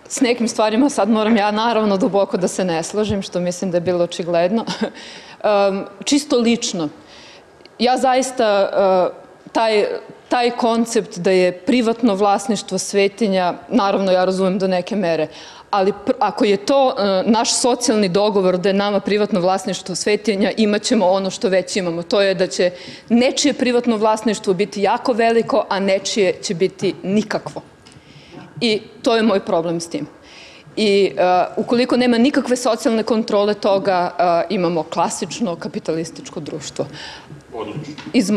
Speaker 4: S nekim stvarima sad moram ja naravno duboko da se ne složim, što mislim da je bilo očigledno. Čisto lično, ja zaista uh, taj, taj koncept da je privatno vlasništvo svetinja, naravno ja razumem do neke mere, ali ako je to e, naš socijalni dogovor da je nama privatno vlasništvo svetinja, imat ćemo ono što već imamo. To je da će nečije privatno vlasništvo biti jako veliko, a nečije će biti nikakvo. I to je moj problem s tim. I uh, ukoliko nema nikakve socijalne kontrole toga, uh, imamo klasično kapitalističko društvo. Iz,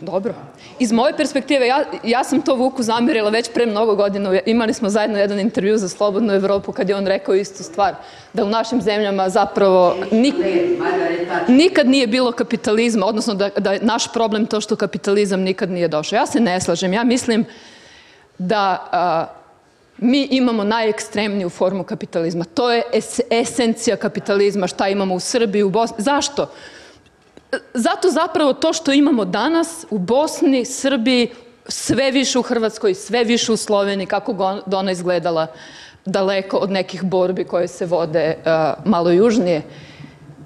Speaker 4: dobro. Iz moje perspektive, ja, ja sam to Vuku zamirila već pre mnogo godina. Imali smo zajedno jedan intervju za Slobodnu Evropu kad je on rekao istu stvar. Da u našim zemljama zapravo nik, nikad nije bilo kapitalizma, odnosno da, da je naš problem to što kapitalizam nikad nije došao. Ja se ne slažem. Ja mislim da a, mi imamo najekstremniju formu kapitalizma. To je es, esencija kapitalizma, šta imamo u Srbiji, u Bosni. Zašto? Zato zapravo to što imamo danas u Bosni, Srbiji, sve više u Hrvatskoj, sve više u Sloveniji, kako god ona izgledala daleko od nekih borbi koje se vode uh, malo južnije,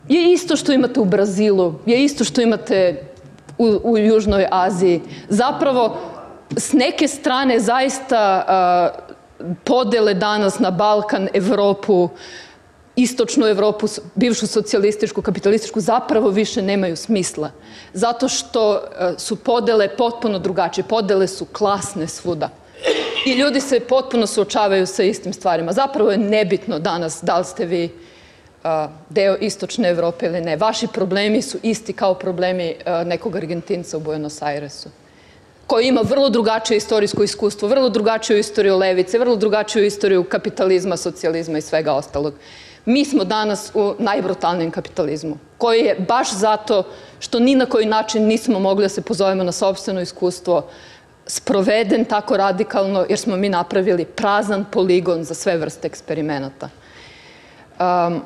Speaker 4: je isto što imate u Brazilu, je isto što imate u, u Južnoj Aziji. Zapravo, s neke strane zaista uh, podele danas na Balkan, Evropu, istočnu Evropu, bivšu socijalističku, kapitalističku, zapravo više nemaju smisla. Zato što e, su podele potpuno drugačije. Podele su klasne svuda. I ljudi se potpuno suočavaju sa istim stvarima. Zapravo je nebitno danas da li ste vi uh, deo istočne Evrope ili ne. Vaši problemi su isti kao problemi uh, nekog Argentinca u Buenos Airesu koji ima vrlo drugačije istorijsko iskustvo, vrlo drugačiju istoriju levice, vrlo drugačiju istoriju kapitalizma, socijalizma i svega ostalog. Mi smo danas u najbrutalnijem kapitalizmu, koji je baš zato što ni na koji način nismo mogli da se pozovemo na sobstveno iskustvo sproveden tako radikalno, jer smo mi napravili prazan poligon za sve vrste eksperimenata. Um,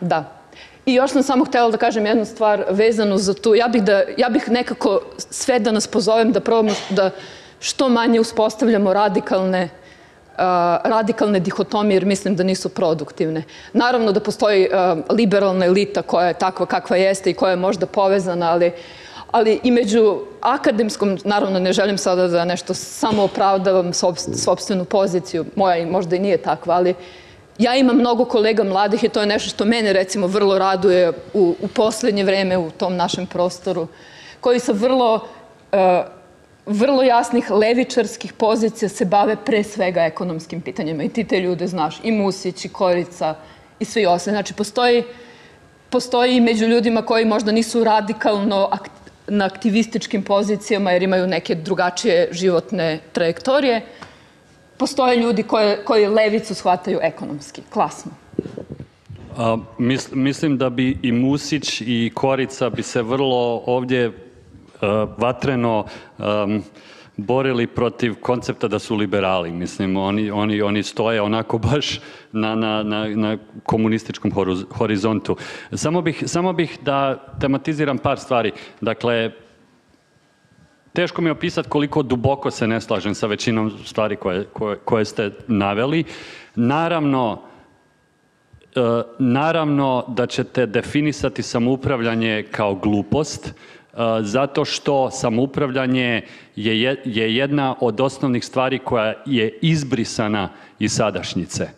Speaker 4: da. I još sam samo htjela da kažem jednu stvar vezanu za tu. Ja bih, da, ja bih nekako sve da nas pozovem da probamo da što manje uspostavljamo radikalne Uh, radikalne dihotomije jer mislim da nisu produktivne. Naravno da postoji uh, liberalna elita koja je takva kakva jeste i koja je možda povezana, ali, ali i među akademskom, naravno ne želim sada da nešto samo opravdavam sobstvenu poziciju, moja i možda i nije takva, ali Ja imam mnogo kolega mladih i to je nešto što mene recimo vrlo raduje u, u poslednje vreme u tom našem prostoru, koji sa vrlo, uh, vrlo jasnih levičarskih pozicija se bave pre svega ekonomskim pitanjima. I ti te ljude znaš, i Musić, i Korica, i svi ostali. Znači, postoji, postoji i među ljudima koji možda nisu radikalno akti na aktivističkim pozicijama jer imaju neke drugačije životne trajektorije, postoje ljudi koji levicu shvataju ekonomski, klasno.
Speaker 5: Mislim da bi i Musić i Korica bi se vrlo ovdje uh, vatreno um, borili protiv koncepta da su liberali. Mislim, oni, stoje onako baš na komunističkom horizontu. Samo bih, samo bih da tematiziram par stvari. Dakle, Teško mi je opisati koliko duboko se ne slažem sa većinom stvari koje, koje, koje ste naveli. Naravno, e, naravno da ćete definisati samoupravljanje kao glupost, e, zato što samoupravljanje je, je jedna od osnovnih stvari koja je izbrisana iz sadašnjice. E,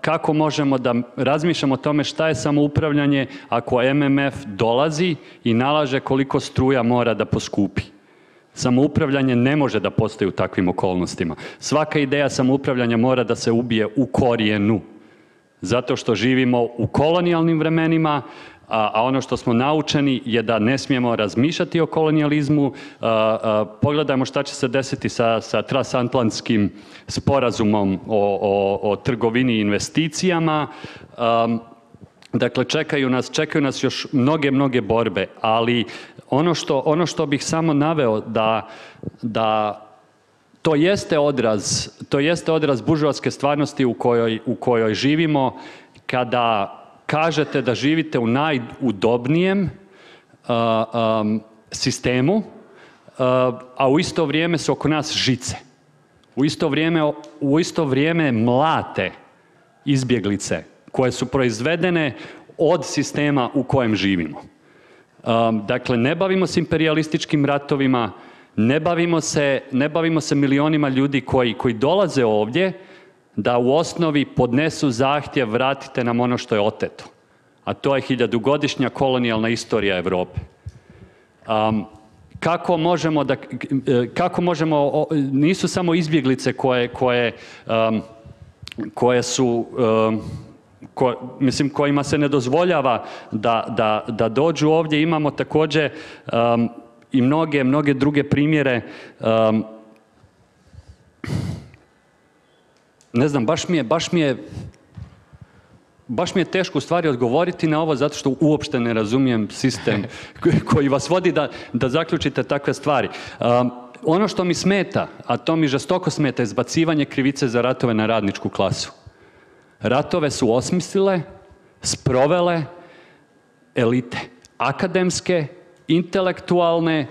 Speaker 5: kako možemo da razmišljamo o tome šta je samoupravljanje ako MMF dolazi i nalaže koliko struja mora da poskupi? Samoupravljanje ne može da postoji u takvim okolnostima. Svaka ideja samoupravljanja mora da se ubije u korijenu. Zato što živimo u kolonijalnim vremenima, a, ono što smo naučeni je da ne smijemo razmišljati o kolonijalizmu. Pogledajmo šta će se desiti sa, sa transatlantskim sporazumom o, o, o trgovini i investicijama. Dakle, čekaju nas, čekaju nas još mnoge, mnoge borbe, ali ono što, ono što bih samo naveo da, da to jeste odraz, to jeste odraz buržovatske stvarnosti u kojoj, u kojoj živimo kada kažete da živite u najudobnijem uh, um, sistemu, uh, a u isto vrijeme su oko nas žice. U isto vrijeme, u isto vrijeme mlate izbjeglice koje su proizvedene od sistema u kojem živimo. Um, dakle, ne bavimo se imperialističkim ratovima, ne bavimo se, ne bavimo se milionima ljudi koji, koji dolaze ovdje da u osnovi podnesu zahtjev vratite nam ono što je oteto, a to je hiljadugodišnja kolonijalna istorija Europe. Um, kako možemo da, kako možemo, nisu samo izbjeglice koje, koje, um, koje su, ko, mislim, kojima se ne dozvoljava da, da, da dođu ovdje, imamo također um, i mnoge, mnoge druge primjere um, ne znam, baš mi je, baš mi je baš mi je teško u stvari odgovoriti na ovo zato što uopšte ne razumijem sistem koji vas vodi da, da zaključite takve stvari. Um, ono što mi smeta, a to mi žestoko smeta, je zbacivanje krivice za ratove na radničku klasu. Ratove su osmislile, sprovele elite, akademske, intelektualne,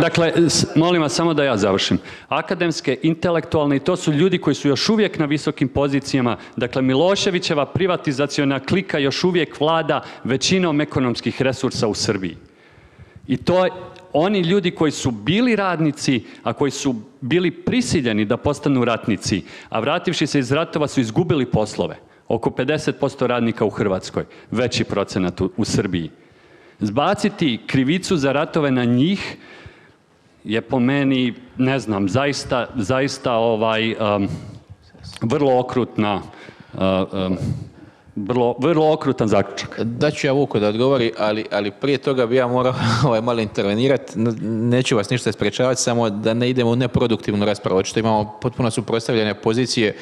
Speaker 5: dakle, molim vas samo da ja završim, akademske, intelektualne i to su ljudi koji su još uvijek na visokim pozicijama, dakle Miloševićeva privatizaciona klika još uvijek vlada većinom ekonomskih resursa u Srbiji. I to oni ljudi koji su bili radnici, a koji su bili prisiljeni da postanu ratnici, a vrativši se iz ratova su izgubili poslove. Oko 50% radnika u Hrvatskoj, veći procenat u Srbiji. Zbaciti krivicu za ratove na njih je po meni, ne znam, zaista, zaista ovaj, um, vrlo okrutna uh, um, vrlo, vrlo okrutan zaključak.
Speaker 2: Da ću ja Vuko da odgovori, ali, ali prije toga bi ja morao ovaj, malo intervenirati. Neću vas ništa sprečavati, samo da ne idemo u neproduktivnu raspravu. Očito imamo potpuno suprotstavljene pozicije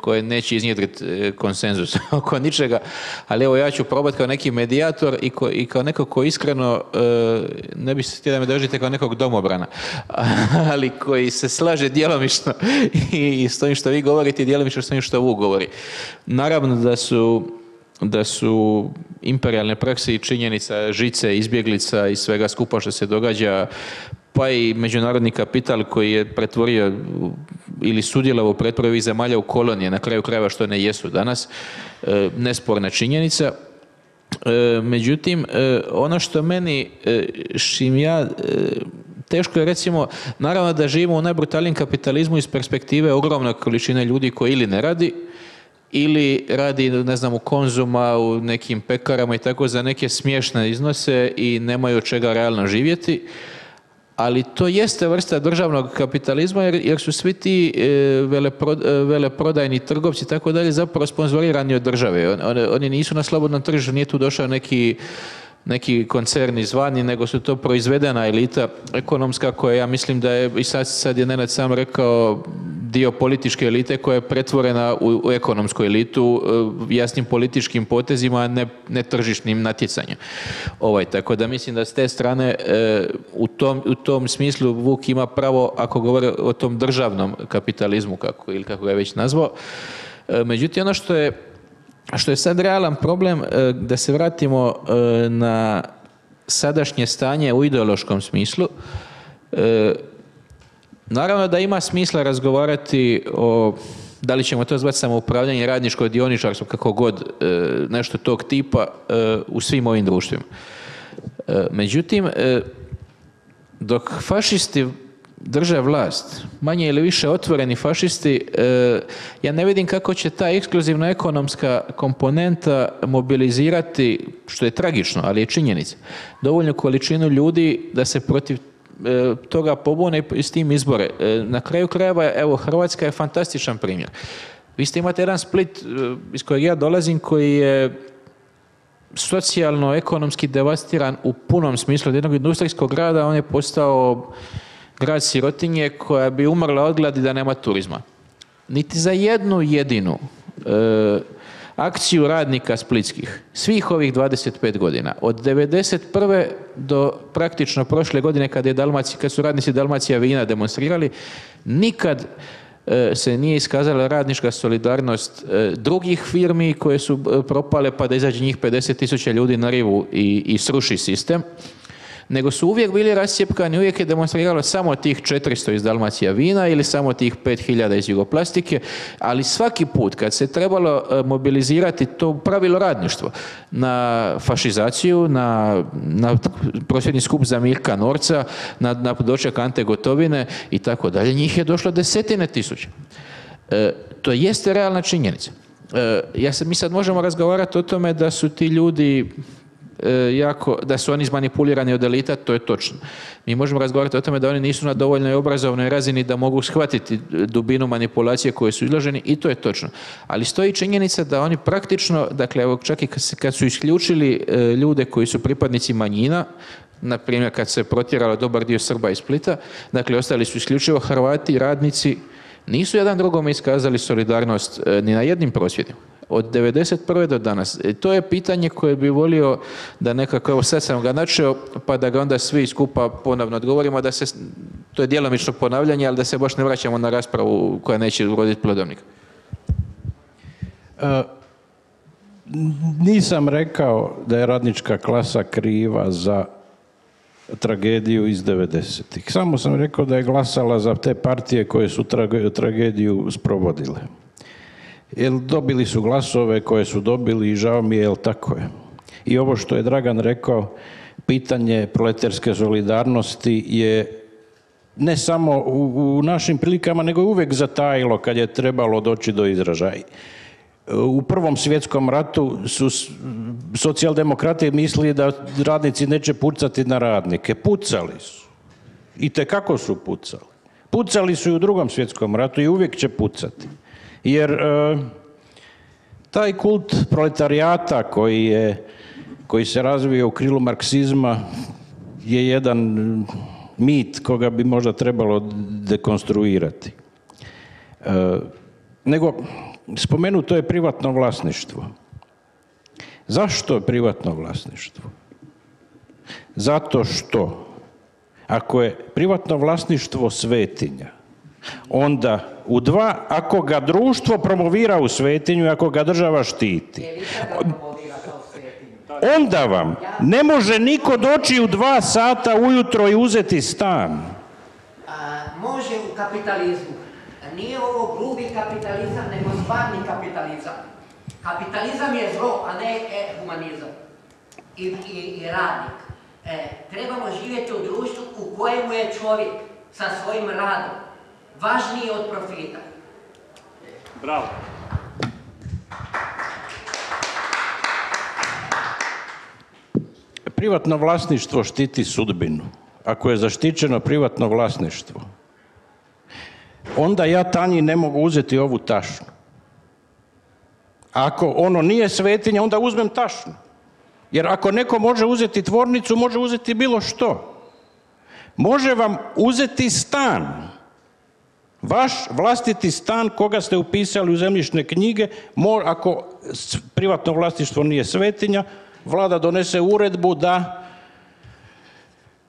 Speaker 2: koje neće iznjedriti e, konsenzus oko ničega, ali evo ja ću probati kao neki medijator i, ko, i kao neko ko iskreno, e, ne bi se htio da me držite kao nekog domobrana, ali koji se slaže djelomično i s ovim što vi govorite i djelomično s ovim što Vuk govori. Naravno da su da su imperialne prakse i činjenica žice, izbjeglica i svega skupa što se događa pa i međunarodni kapital koji je pretvorio ili sudjelovao u pretvoru zemalja u kolonije, na kraju krajeva što ne jesu danas, e, nesporna činjenica. E, međutim, e, ono što meni, šim ja, teško je recimo, naravno da živimo u najbrutalnijem kapitalizmu iz perspektive ogromne količine ljudi koji ili ne radi, ili radi, ne znam, u konzuma, u nekim pekarama i tako za neke smiješne iznose i nemaju od čega realno živjeti ali to jeste vrsta državnog kapitalizma jer, jer su svi ti e, e, veleprodajni trgovci tako dalje zapravo sponzorirani od države. oni nisu na slobodnom tržištu, nije tu došao neki neki koncern izvani, nego su to proizvedena elita ekonomska koja ja mislim da je, i sad, sad je Nenad sam rekao, dio političke elite koja je pretvorena u, ekonomsku elitu e, jasnim političkim potezima, ne, ne tržišnim natjecanjem. Ovaj, tako da mislim da s te strane e, u, tom, u tom smislu Vuk ima pravo, ako govore o tom državnom kapitalizmu, kako, ili kako ga je već nazvao. E, međutim, ono što je što je sad realan problem e, da se vratimo e, na sadašnje stanje u ideološkom smislu. E, naravno da ima smisla razgovarati o da li ćemo to zvati samoupravljanje radničko dioničarstvo, kako god, nešto tog tipa u svim ovim društvima. Međutim, dok fašisti drže vlast, manje ili više otvoreni fašisti, e, ja ne vidim kako će ta ekskluzivna ekonomska komponenta mobilizirati, što je tragično, ali je činjenica, dovoljnu količinu ljudi da se protiv e, toga pobune i s tim izbore. E, na kraju krajeva, evo, Hrvatska je fantastičan primjer. Vi ste imate jedan split iz kojeg ja dolazim koji je socijalno, ekonomski devastiran u punom smislu od jednog industrijskog grada, on je postao grad sirotinje koja bi umrla od gladi da nema turizma. Niti za jednu jedinu e, akciju radnika splitskih, svih ovih 25 godina, od 1991. do praktično prošle godine kad, je Dalmacija, kad su radnici Dalmacija vina demonstrirali, nikad e, se nije iskazala radnička solidarnost e, drugih firmi koje su propale pa da izađe njih 50 tisuća ljudi na rivu i, i sruši sistem nego su uvijek bili rascijepkani, uvijek je demonstriralo samo tih 400 iz Dalmacija vina ili samo tih 5000 iz jugoplastike, ali svaki put kad se trebalo e, mobilizirati to pravilo radništvo na fašizaciju, na, na prosvjedni skup za Mirka Norca, na, na doček Ante Gotovine i tako dalje, njih je došlo desetine tisuća. E, to jeste realna činjenica. E, ja sad, mi sad možemo razgovarati o tome da su ti ljudi jako, da su oni izmanipulirani od elita, to je točno. Mi možemo razgovarati o tome da oni nisu na dovoljnoj obrazovnoj razini da mogu shvatiti dubinu manipulacije koje su izloženi i to je točno. Ali stoji činjenica da oni praktično, dakle evo čak i kad su isključili ljude koji su pripadnici manjina, na primjer kad se protjeralo dobar dio Srba iz Splita, dakle ostali su isključivo Hrvati, radnici, nisu jedan drugome iskazali solidarnost e, ni na jednim prosvjedima. Od 1991. do danas. E, to je pitanje koje bi volio da nekako, evo sad sam ga načeo, pa da ga onda svi skupa ponovno odgovorimo, da se, to je djelomično ponavljanje, ali da se baš ne vraćamo na raspravu koja neće uroditi plodovnik.
Speaker 3: E, nisam rekao da je radnička klasa kriva za tragediju iz 90-ih. Samo sam rekao da je glasala za te partije koje su tragediju sprovodile. Jer dobili su glasove koje su dobili i žao mi je, jel tako je. I ovo što je Dragan rekao, pitanje proletarske solidarnosti je ne samo u, našim prilikama, nego je uvijek zatajilo kad je trebalo doći do izražaja. U prvom svjetskom ratu su socijaldemokrati mislili da radnici neće pucati na radnike. Pucali su. I kako su pucali. Pucali su i u drugom svjetskom ratu i uvijek će pucati. Jer e, taj kult proletarijata koji, je, koji se razvio u krilu marksizma je jedan mit koga bi možda trebalo dekonstruirati. E, nego, spomenuto je privatno vlasništvo. Zašto je privatno vlasništvo? Zato što ako je privatno vlasništvo svetinja, onda u dva, ako ga društvo promovira u svetinju i ako ga država štiti, onda vam ne može niko doći u dva sata ujutro i uzeti stan.
Speaker 6: može u kapitalizmu. Nije ovo grubi kapitalizam, nego stvarni kapitalizam. Kapitalizam je zlo, a ne e, humanizam i, i, i radnik. E, trebamo živjeti u društvu u kojemu je čovjek sa svojim radom važniji od profita.
Speaker 5: Bravo.
Speaker 3: Privatno vlasništvo štiti sudbinu. Ako je zaštićeno privatno vlasništvo, onda ja tanji ne mogu uzeti ovu tašnu. Ako ono nije svetinja, onda uzmem tašnu. Jer ako neko može uzeti tvornicu, može uzeti bilo što. Može vam uzeti stan. Vaš vlastiti stan koga ste upisali u zemljišne knjige, ako privatno vlasništvo nije svetinja, vlada donese uredbu da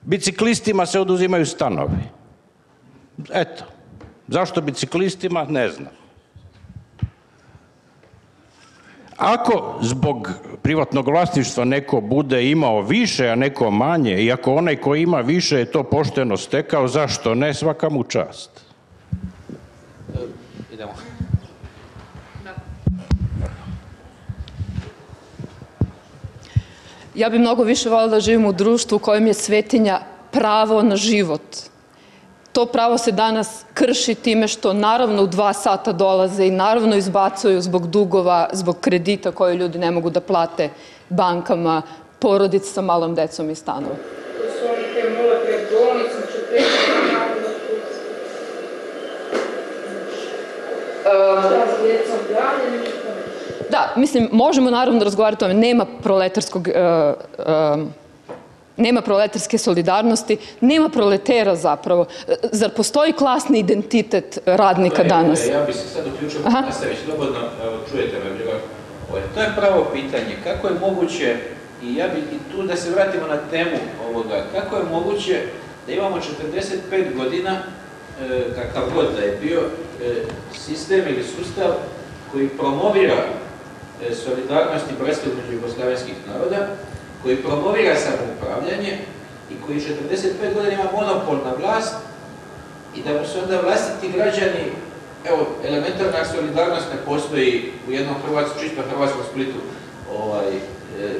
Speaker 3: biciklistima se oduzimaju stanovi. Eto. Zašto biciklistima? Ne znam. Ako zbog privatnog vlasništva neko bude imao više, a neko manje, i ako onaj koji ima više je to pošteno stekao, zašto ne? Svaka mu čast. Idemo.
Speaker 4: Ja bi mnogo više volila da živim u društvu u kojem je svetinja pravo na život to pravo se danas krši time što naravno u dva sata dolaze i naravno izbacuju zbog dugova, zbog kredita koje ljudi ne mogu da plate bankama, porodice sa malom decom i stanova. Da, mislim, možemo naravno da razgovarati o tome, nema proletarskog uh, uh, nema proletarske solidarnosti, nema proletera zapravo. Zar postoji klasni identitet radnika danas?
Speaker 2: Ja bih se sad uključio, nastavić slobodno, čujete me, ovaj, to je pravo pitanje. Kako je moguće, i ja bih i tu da se vratimo na temu ovoga, kako je moguće da imamo 45 godina, e, kakav god da je bio, e, sistem ili sustav koji promovira e, solidarnost i bratstvo među jugoslavenskih naroda, koji promovira samoupravljanje i koji 45 godina ima monopol na vlast i da mu se onda vlastiti građani, evo, elementarna solidarnost ne postoji u jednom Hrvatskom, čisto Hrvatskom splitu. Ovaj, e,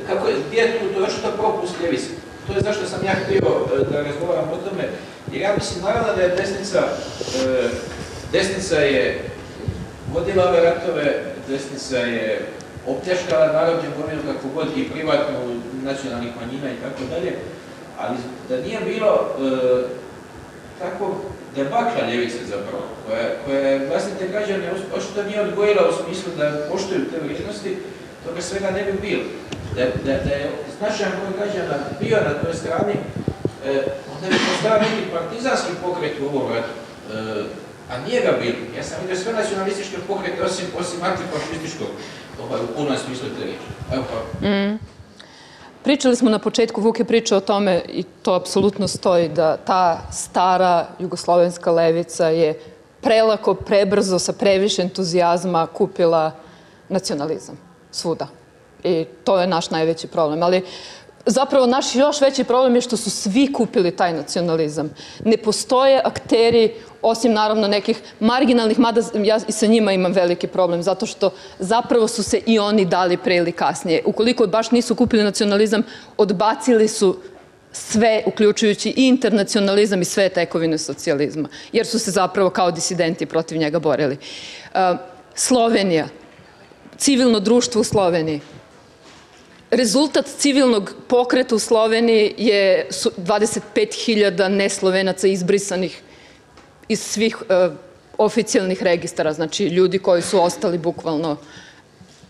Speaker 2: kako je, gdje je tu, to je što propust ljevice. To je zašto sam ja htio e, da razgovaram o tome, jer ja mislim naravno da je desnica, e, desnica je vodila ove ratove, desnica je opljaškala narod Đakovinu kako god i privatnu nacionalnih manjina i tako dalje, ali da nije bilo e, tako debakla ljevice zapravo, koja, koja je vlastite građane očito nije odgojila u smislu da poštuju te vrijednosti, toga svega ne bi bilo. Da, je značajan broj građana bio na toj strani, e, onda bi postao neki partizanski pokret u ovom ratu. E, a nije ga bilo. Ja sam vidio sve nacionalističke pokrete osim, osim antifašističkog u punom smislu te riječi. Evo pa.
Speaker 4: Pričali smo na početku, Vuk je pričao o tome i to apsolutno stoji, da ta stara jugoslovenska levica je prelako, prebrzo, sa previše entuzijazma kupila nacionalizam svuda. I to je naš najveći problem. Ali zapravo naš još veći problem je što su svi kupili taj nacionalizam. Ne postoje akteri osim naravno nekih marginalnih, mada ja i sa njima imam veliki problem, zato što zapravo su se i oni dali pre ili kasnije. Ukoliko baš nisu kupili nacionalizam, odbacili su sve, uključujući i internacionalizam i sve tekovine socijalizma, jer su se zapravo kao disidenti protiv njega borili. Uh, Slovenija, civilno društvo u Sloveniji, Rezultat civilnog pokreta u Sloveniji je 25.000 neslovenaca izbrisanih iz svih e, oficijalnih registara, znači ljudi koji su ostali bukvalno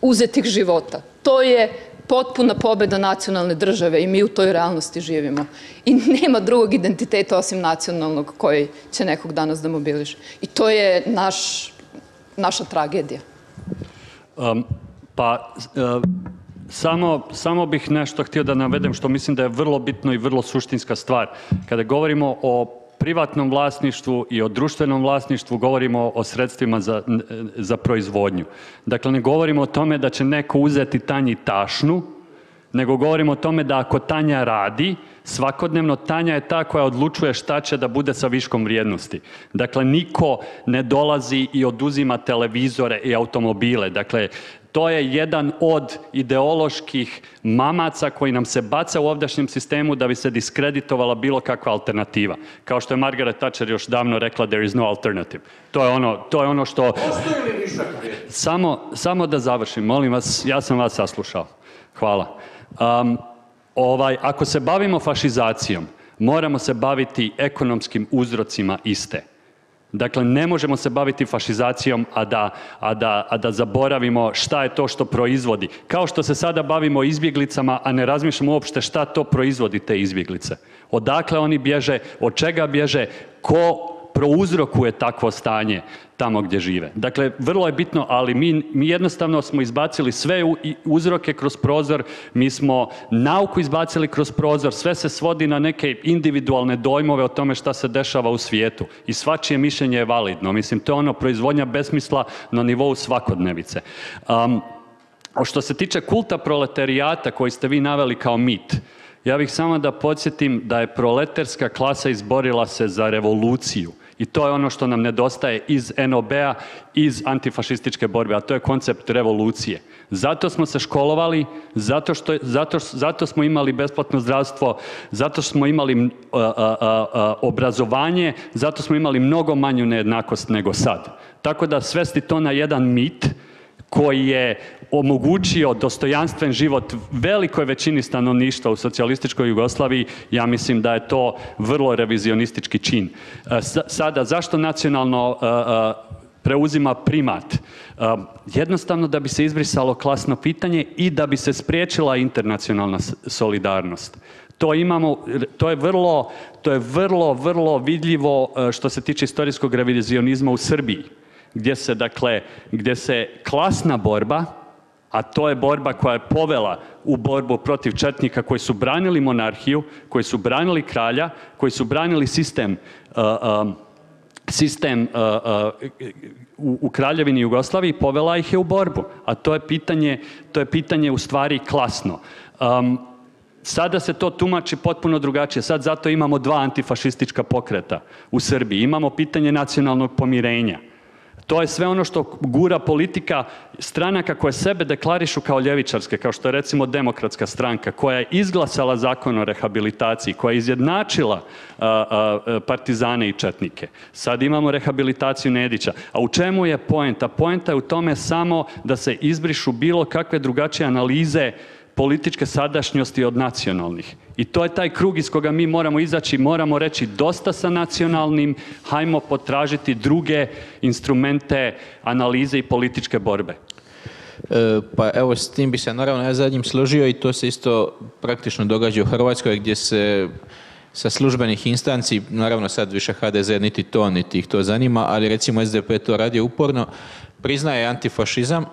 Speaker 4: uzetih života. To je potpuna pobeda nacionalne države i mi u toj realnosti živimo. I nema drugog identiteta osim nacionalnog koji će nekog danas da mobiliš. I to je naš, naša tragedija.
Speaker 5: Um, pa, uh, samo, bih nešto htio da navedem što mislim da je vrlo bitno i vrlo suštinska stvar. Kada govorimo o privatnom vlasništvu i o društvenom vlasništvu govorimo o sredstvima za, za proizvodnju. Dakle, ne govorimo o tome da će neko uzeti tanji tašnu, nego govorimo o tome da ako Tanja radi, svakodnevno Tanja je ta koja odlučuje šta će da bude sa viškom vrijednosti. Dakle, niko ne dolazi i oduzima televizore i automobile. Dakle, to je jedan od ideoloških mamaca koji nam se baca u ovdašnjem sistemu da bi se diskreditovala bilo kakva alternativa. Kao što je Margaret Thatcher još davno rekla there is no alternative. To je ono, to je ono što... Samo, samo da završim, molim vas, ja sam vas saslušao. Hvala. Um, ovaj, ako se bavimo fašizacijom, moramo se baviti ekonomskim uzrocima iste. Dakle, ne možemo se baviti fašizacijom, a da, a, da, a da zaboravimo šta je to što proizvodi. Kao što se sada bavimo izbjeglicama, a ne razmišljamo uopšte šta to proizvodi te izbjeglice. Odakle oni bježe, od čega bježe, ko prouzrokuje takvo stanje tamo gdje žive. Dakle, vrlo je bitno, ali mi, mi jednostavno smo izbacili sve uzroke kroz prozor, mi smo nauku izbacili kroz prozor, sve se svodi na neke individualne dojmove o tome šta se dešava u svijetu i svačije mišljenje je validno. Mislim, to je ono proizvodnja besmisla na nivou svakodnevice. Um, što se tiče kulta proletarijata koji ste vi naveli kao mit, ja bih samo da podsjetim da je proletarska klasa izborila se za revoluciju i to je ono što nam nedostaje iz NOB-a, iz antifašističke borbe, a to je koncept revolucije. Zato smo se školovali, zato, što, zato, zato smo imali besplatno zdravstvo, zato smo imali uh, uh, uh, obrazovanje, zato smo imali mnogo manju nejednakost nego sad. Tako da svesti to na jedan mit koji je omogućio dostojanstven život velikoj većini stanovništva u socijalističkoj Jugoslaviji, ja mislim da je to vrlo revizionistički čin. E, sada, zašto nacionalno e, e, preuzima primat? Jednostavno da bi se izbrisalo klasno pitanje i da bi se spriječila internacionalna solidarnost. To imamo, to je vrlo, to je vrlo, vrlo vidljivo što se tiče istorijskog revizionizma u Srbiji gdje se dakle, gdje se klasna borba, a to je borba koja je povela u borbu protiv četnika koji su branili monarhiju, koji su branili kralja, koji su branili sistem uh, um, sistem uh, uh, u, kraljevini Jugoslaviji povela ih je u borbu, a to je pitanje, to je pitanje u stvari klasno. Um, sada se to tumači potpuno drugačije. Sad zato imamo dva antifašistička pokreta u Srbiji. Imamo pitanje nacionalnog pomirenja To je sve ono što gura politika stranaka koje sebe deklarišu kao ljevičarske, kao što je recimo demokratska stranka, koja je izglasala zakon o rehabilitaciji, koja je izjednačila partizane i četnike. Sad imamo rehabilitaciju Nedića. A u čemu je poenta? Poenta je u tome samo da se izbrišu bilo kakve drugačije analize političke sadašnjosti od nacionalnih. I to je taj krug iz koga mi moramo izaći, moramo reći dosta sa nacionalnim, hajmo potražiti druge instrumente analize i političke borbe.
Speaker 2: E, pa evo s tim bi se naravno ja zadnjim složio i to se isto praktično događa u Hrvatskoj gdje se sa službenih instanci, naravno sad više HDZ niti to, niti ih to zanima, ali recimo SDP to radi uporno, priznaje antifašizam,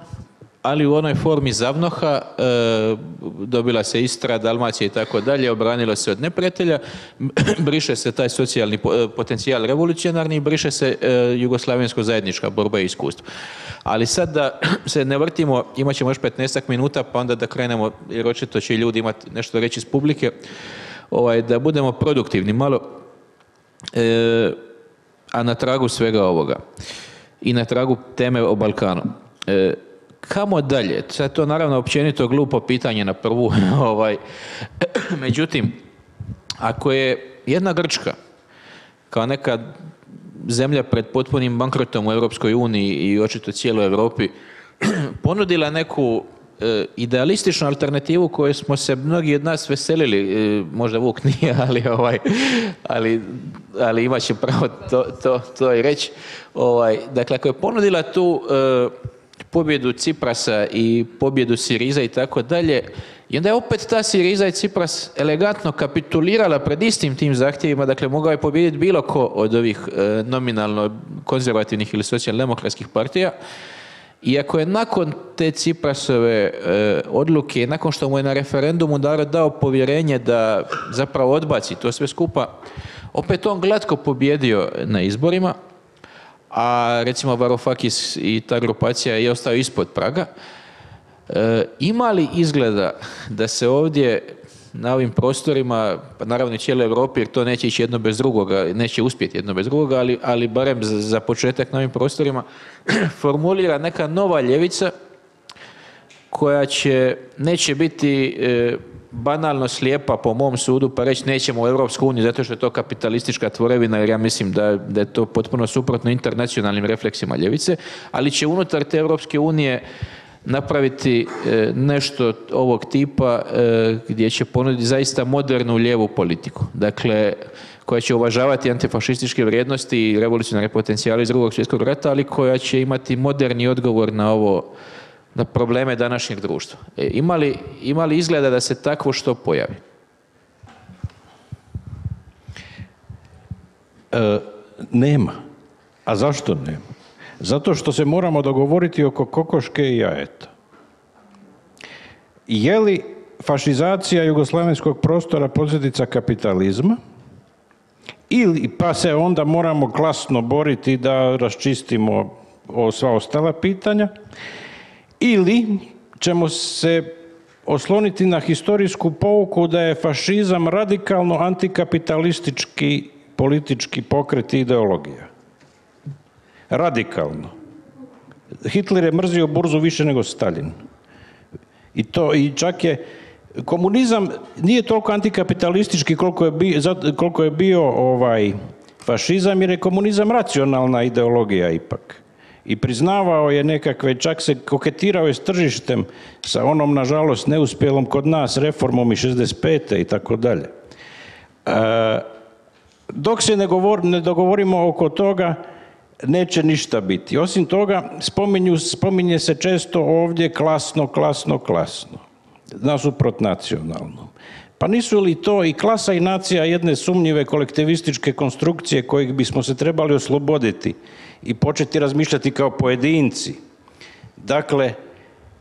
Speaker 2: ali u onoj formi zavnoha e, dobila se Istra, Dalmacija i tako dalje, obranilo se od neprijatelja, briše se taj socijalni e, potencijal revolucionarni i briše se e, jugoslavensko zajednička borba i iskustvo. Ali sad da se ne vrtimo, imat ćemo još 15 minuta pa onda da krenemo, jer očito će ljudi imati nešto reći iz publike, ovaj, da budemo produktivni malo, e, a na tragu svega ovoga i na tragu teme o Balkanu. Kamo dalje? Sad to naravno općenito glupo pitanje na prvu, ovaj, međutim, ako je jedna Grčka kao neka zemlja pred potpunim bankrotom u Europskoj uniji i očito cijeloj Europi ponudila neku e, idealističnu alternativu koju smo se mnogi od nas veselili, e, možda Vuk nije, ali, ovaj, ali, ali imat će pravo to, to, to i reći. Ovaj, dakle, ako je ponudila tu e, pobjedu Ciprasa i pobjedu Siriza i tako dalje, i onda je opet ta Siriza i Cipras elegantno kapitulirala pred istim tim zahtjevima, dakle mogao je pobijediti bilo ko od ovih e, nominalno konzervativnih ili socijaldemokratskih partija, iako je nakon te Ciprasove e, odluke, nakon što mu je na referendumu narod dao povjerenje da zapravo odbaci to sve skupa, opet on glatko pobjedio na izborima, a recimo Varoufakis i ta grupacija je ostao ispod praga. E, ima li izgleda da se ovdje na ovim prostorima, pa naravno i cijeloj Europi, jer to neće ići jedno bez drugoga, neće uspjeti jedno bez drugoga, ali, ali barem za, za početak na ovim prostorima, formulira neka nova ljevica koja će, neće biti e, banalno slijepa po mom sudu pa reći nećemo u Europsku uniju zato što je to kapitalistička tvorevina jer ja mislim da, da je to potpuno suprotno internacionalnim refleksima ljevice, ali će unutar te Europske unije napraviti e, nešto ovog tipa e, gdje će ponuditi zaista modernu lijevu politiku. Dakle, koja će uvažavati antifašističke vrijednosti i revolucionarne potencijale iz drugog svjetskog rata, ali koja će imati moderni odgovor na ovo na probleme današnjeg društva. E, ima, li, ima izgleda da se takvo što pojavi?
Speaker 3: E, nema. A zašto nema? Zato što se moramo dogovoriti oko kokoške i jajeta. Je li fašizacija jugoslavenskog prostora posljedica kapitalizma ili pa se onda moramo glasno boriti da raščistimo sva ostala pitanja ili ćemo se osloniti na historijsku pouku da je fašizam radikalno antikapitalistički politički pokret i ideologija. Radikalno. Hitler je mrzio burzu više nego Stalin. I to i čak je komunizam nije toliko antikapitalistički koliko je bio, koliko je bio ovaj fašizam jer je komunizam racionalna ideologija ipak i priznavao je nekakve, čak se koketirao je s tržištem sa onom, nažalost, neuspjelom kod nas reformom i 65. i tako dalje. E, dok se ne, govor, ne dogovorimo oko toga, neće ništa biti. Osim toga, spominju, spominje se često ovdje klasno, klasno, klasno. Nasuprot nacionalno. Pa nisu li to i klasa i nacija jedne sumnjive kolektivističke konstrukcije kojih bismo se trebali osloboditi i početi razmišljati kao pojedinci. Dakle,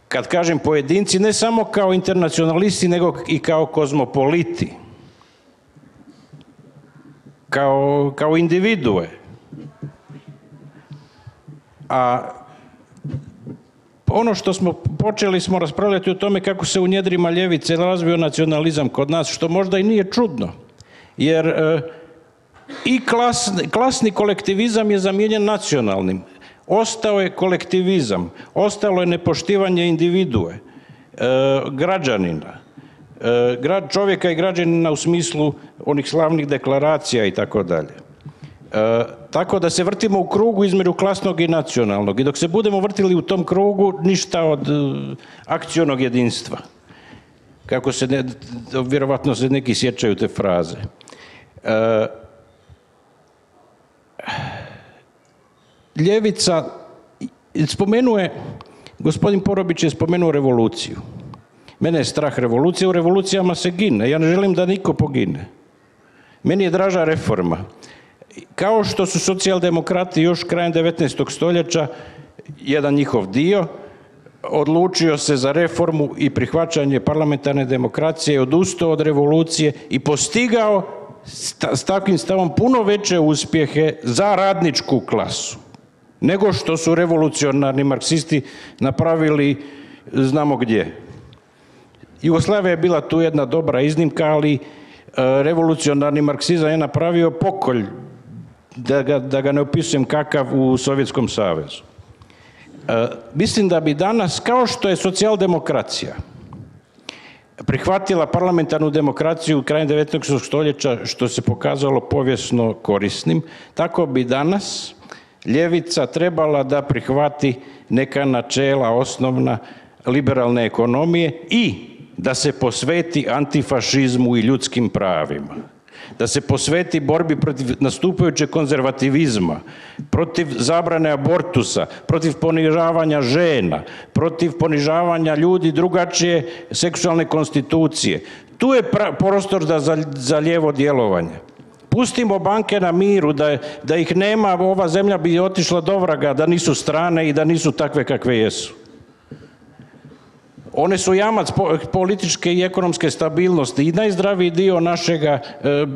Speaker 3: kad kažem pojedinci, ne samo kao internacionalisti, nego i kao kozmopoliti. Kao, kao individue. A ono što smo počeli smo raspravljati o tome kako se u njedrima ljevice razvio nacionalizam kod nas, što možda i nije čudno. Jer e, i klasni, klasni kolektivizam je zamijenjen nacionalnim. Ostao je kolektivizam, ostalo je nepoštivanje individue, e, građanina, e, grad čovjeka i građanina u smislu onih slavnih deklaracija i tako dalje. E, tako da se vrtimo u krugu između klasnog i nacionalnog i dok se budemo vrtili u tom krugu ništa od e, akcionog jedinstva. Kako se, ne, vjerovatno se neki sjećaju te fraze. E, ljevica, spomenuje, gospodin Porobić je spomenuo revoluciju. Mene je strah revolucije, u revolucijama se gine, ja ne želim da niko pogine. Meni je draža reforma. Kao što su socijaldemokrati još krajem 19. stoljeća, jedan njihov dio, odlučio se za reformu i prihvaćanje parlamentarne demokracije, odustao od revolucije i postigao s takvim stavom puno veće uspjehe za radničku klasu nego što su revolucionarni marksisti napravili znamo gdje. Jugoslavija je bila tu jedna dobra iznimka, ali e, revolucionarni marksizam je napravio pokolj, da ga, da ga ne opisujem kakav u Sovjetskom savezu. E, mislim da bi danas, kao što je socijaldemokracija, prihvatila parlamentarnu demokraciju krajem 19. stoljeća, što se pokazalo povijesno korisnim, tako bi danas ljevica trebala da prihvati neka načela osnovna liberalne ekonomije i da se posveti antifašizmu i ljudskim pravima da se posveti borbi protiv nastupajućeg konzervativizma, protiv zabrane abortusa, protiv ponižavanja žena, protiv ponižavanja ljudi drugačije seksualne konstitucije. Tu je prostor za lijevo djelovanje. Pustimo banke na miru, da, da ih nema, ova zemlja bi otišla do vraga, da nisu strane i da nisu takve kakve jesu. One su jamac političke i ekonomske stabilnosti i najzdraviji dio našega e,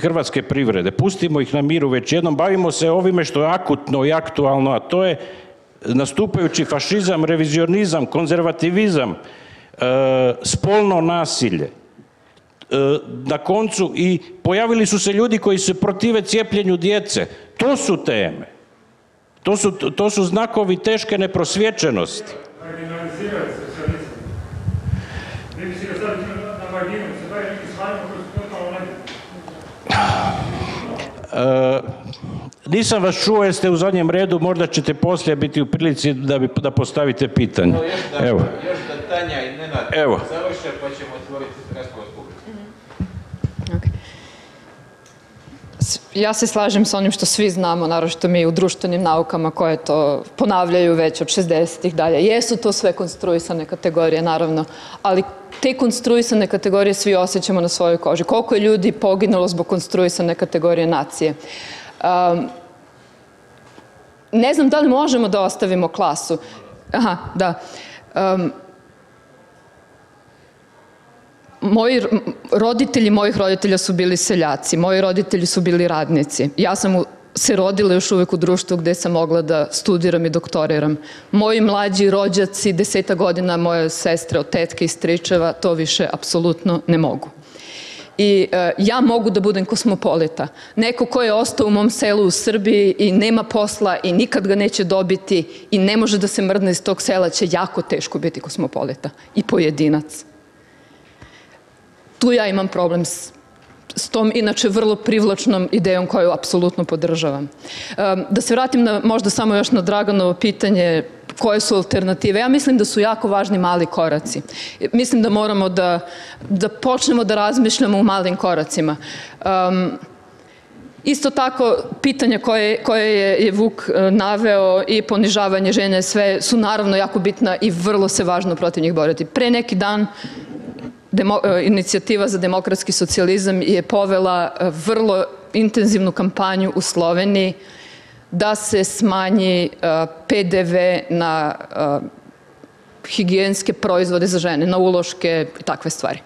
Speaker 3: hrvatske privrede. Pustimo ih na miru već jednom, bavimo se ovime što je akutno i aktualno, a to je nastupajući fašizam, revizionizam, konzervativizam, e, spolno nasilje. E, na koncu i pojavili su se ljudi koji se protive cijepljenju djece. To su teme. To su, to su znakovi teške neprosvjećenosti. E, nisam vas čuo, jeste u zadnjem redu, možda ćete poslije biti u prilici da, bi, da postavite pitanje.
Speaker 1: No, još da,
Speaker 3: Evo.
Speaker 1: Još da Tanja i Nenad
Speaker 3: Evo.
Speaker 1: završe, pa ćemo otvoriti raspravu
Speaker 4: Ja se slažem s onim što svi znamo, naročito mi u društvenim naukama koje to ponavljaju već od 60-ih dalje. Jesu to sve konstruisane kategorije, naravno, ali te konstruisane kategorije svi osjećamo na svojoj koži. Koliko je ljudi poginulo zbog konstruisane kategorije nacije? Um, ne znam da li možemo da ostavimo klasu. Aha, da. Um, moji roditelji mojih roditelja su bili seljaci, moji roditelji su bili radnici. Ja sam se rodila još uvijek u društvu gdje sam mogla da studiram i doktoriram. Moji mlađi rođaci, deseta godina moje sestre od tetke i stričeva, to više apsolutno ne mogu. I e, ja mogu da budem kosmopolita. Neko ko je ostao u mom selu u Srbiji i nema posla i nikad ga neće dobiti i ne može da se mrdne iz tog sela će jako teško biti kosmopolita i pojedinac tu ja imam problem s, s tom inače vrlo privlačnom idejom koju apsolutno podržavam. Da se vratim na, možda samo još na Draganovo pitanje koje su alternative. Ja mislim da su jako važni mali koraci. Mislim da moramo da, da počnemo da razmišljamo u malim koracima. Um, Isto tako, pitanja koje, koje je, je Vuk e, naveo i ponižavanje žene, sve su naravno jako bitna i vrlo se važno protiv njih boriti. Pre neki dan E, inicijativa za demokratski socijalizam je povela e, vrlo intenzivnu kampanju u Sloveniji da se smanji e, PDV na higijenske proizvode za žene, na uloške i takve stvari.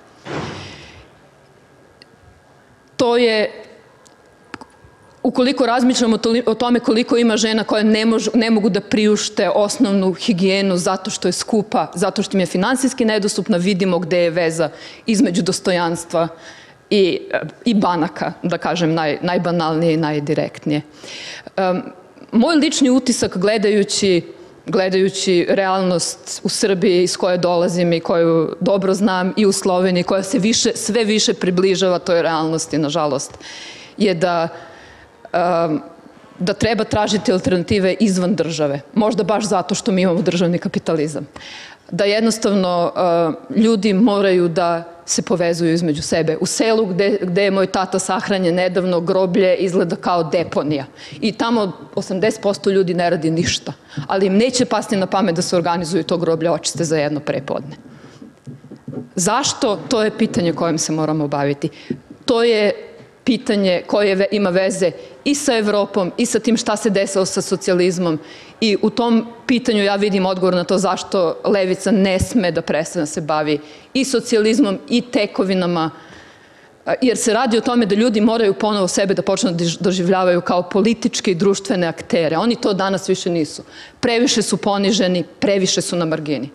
Speaker 4: To je ukoliko razmišljamo o tome koliko ima žena koje ne, ne mogu da priušte osnovnu higijenu zato što je skupa, zato što im je finansijski nedostupna, vidimo gde je veza između dostojanstva i, i banaka, da kažem naj, najbanalnije i najdirektnije. Um, moj lični utisak gledajući gledajući realnost u Srbiji iz koje dolazim i koju dobro znam i u Sloveniji koja se više, sve više približava toj realnosti nažalost je da da treba tražiti alternative izvan države. Možda baš zato što mi imamo državni kapitalizam. Da jednostavno uh, ljudi moraju da se povezuju između sebe. U selu gde, gde je moj tata sahranjen nedavno, groblje izgleda kao deponija. I tamo 80% ljudi ne radi ništa. Ali im neće pasti na pamet da se organizuju to groblje očiste za jedno prepodne. Zašto? To je pitanje kojim se moramo baviti. To je pitanje koje ima veze i sa Evropom i sa tim šta se desilo sa socijalizmom i u tom pitanju ja vidim odgovor na to zašto levica ne sme da prestane se bavi i socijalizmom i tekovinama jer se radi o tome da ljudi moraju ponovo sebe da počnu doživljavaju kao političke i društvene aktere. Oni to danas više nisu. Previše su poniženi, previše su na margini.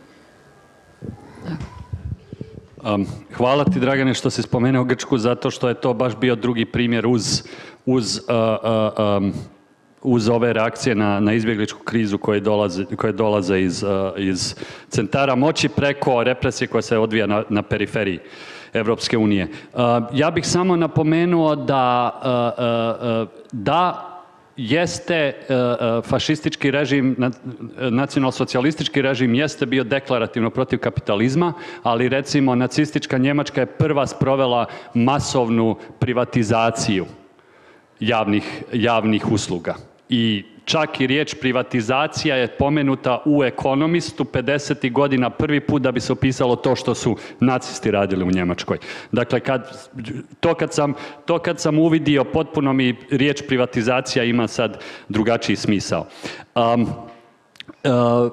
Speaker 5: Hvala ti Dragane što si spomenuo Grčku zato što je to baš bio drugi primjer uz, uz, uh, um, uz ove reakcije na, na izbjegličku krizu koje dolaze, koje dolaze iz, uh, iz centara moći preko represije koja se odvija na, na periferiji Evropske unije. Ja bih samo napomenuo da, da jeste e, e, fašistički režim, nacionalsocijalistički režim jeste bio deklarativno protiv kapitalizma, ali recimo nacistička Njemačka je prva sprovela masovnu privatizaciju javnih, javnih usluga. I čak i riječ privatizacija je pomenuta u ekonomistu 50. godina prvi put da bi se opisalo to što su nacisti radili u Njemačkoj. Dakle, kad, to, kad sam, to kad sam uvidio, potpuno mi riječ privatizacija ima sad drugačiji smisao. Um, uh,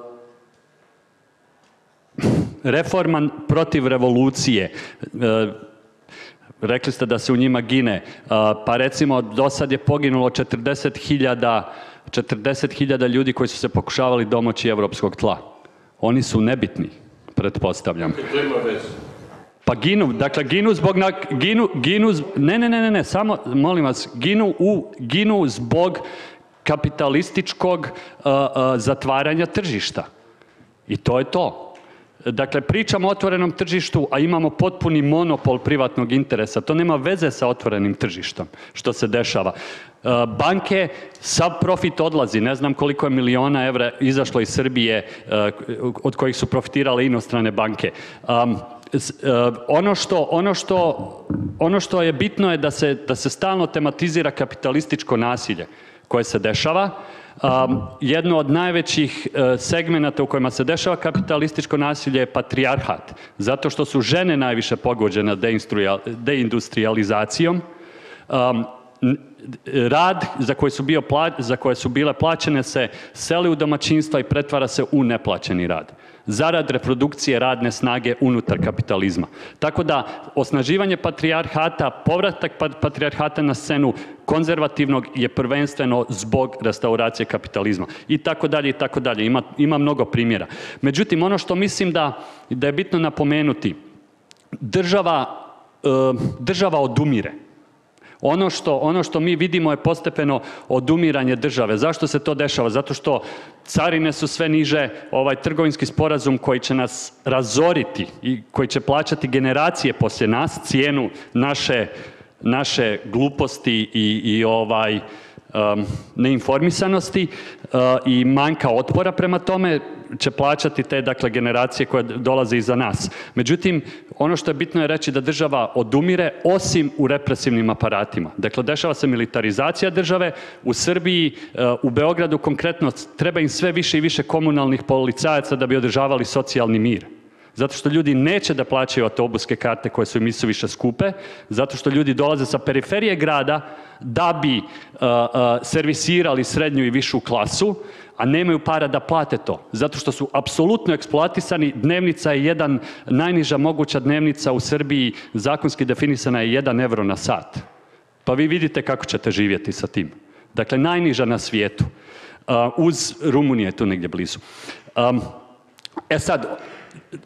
Speaker 5: reforman protiv revolucije. Uh, rekli ste da se u njima gine. Pa recimo, do sad je poginulo 40.000 40.000 ljudi koji su se pokušavali domoći evropskog tla. Oni su nebitni, pretpostavljam. Pa ginu, dakle ginu zbog, na, ginu, ginu, ne, ne, ne, ne, samo, molim vas, ginu, u, ginu zbog kapitalističkog uh, uh, zatvaranja tržišta. I to je to. Dakle, pričamo o otvorenom tržištu, a imamo potpuni monopol privatnog interesa. To nema veze sa otvorenim tržištom, što se dešava. E, banke, sav profit odlazi, ne znam koliko je miliona evra izašlo iz Srbije, e, od kojih su profitirale inostrane banke. Um, ono što, ono, što, ono što je bitno je da se, da se stalno tematizira kapitalističko nasilje koje se dešava, jedno od najvećih uh, segmenata u kojima se dešava kapitalističko nasilje je patrijarhat, zato što su žene najviše pogođene deindustrializacijom. Rad za koje, su bio, za koje su bile plaćene se seli u domaćinstva i pretvara se u neplaćeni rad zarad reprodukcije radne snage unutar kapitalizma. Tako da osnaživanje patrijarhata, povratak patrijarhata na scenu konzervativnog je prvenstveno zbog restauracije kapitalizma i tako dalje i tako dalje. Ima, ima mnogo primjera. Međutim, ono što mislim da, da je bitno napomenuti, država, e, država odumire. Ono što, ono što mi vidimo je postepeno odumiranje države. Zašto se to dešava? Zato što carine su sve niže, ovaj trgovinski sporazum koji će nas razoriti i koji će plaćati generacije poslije nas, cijenu naše, naše gluposti i, i ovaj, neinformisanosti uh, i manjka otpora prema tome će plaćati te dakle generacije koje dolaze iza nas. Međutim, ono što je bitno je reći da država odumire osim u represivnim aparatima. Dakle, dešava se militarizacija države, u Srbiji, uh, u Beogradu konkretno treba im sve više i više komunalnih policajaca da bi održavali socijalni mir. Zato što ljudi neće da plaćaju autobuske karte koje su im više skupe, zato što ljudi dolaze sa periferije grada da bi uh, uh, servisirali srednju i višu klasu, a nemaju para da plate to, zato što su apsolutno eksploatisani. Dnevnica je jedan, najniža moguća dnevnica u Srbiji, zakonski definisana je 1 euro na sat. Pa vi vidite kako ćete živjeti sa tim. Dakle, najniža na svijetu. Uh, uz Rumunije tu negdje blizu. Um, e sad,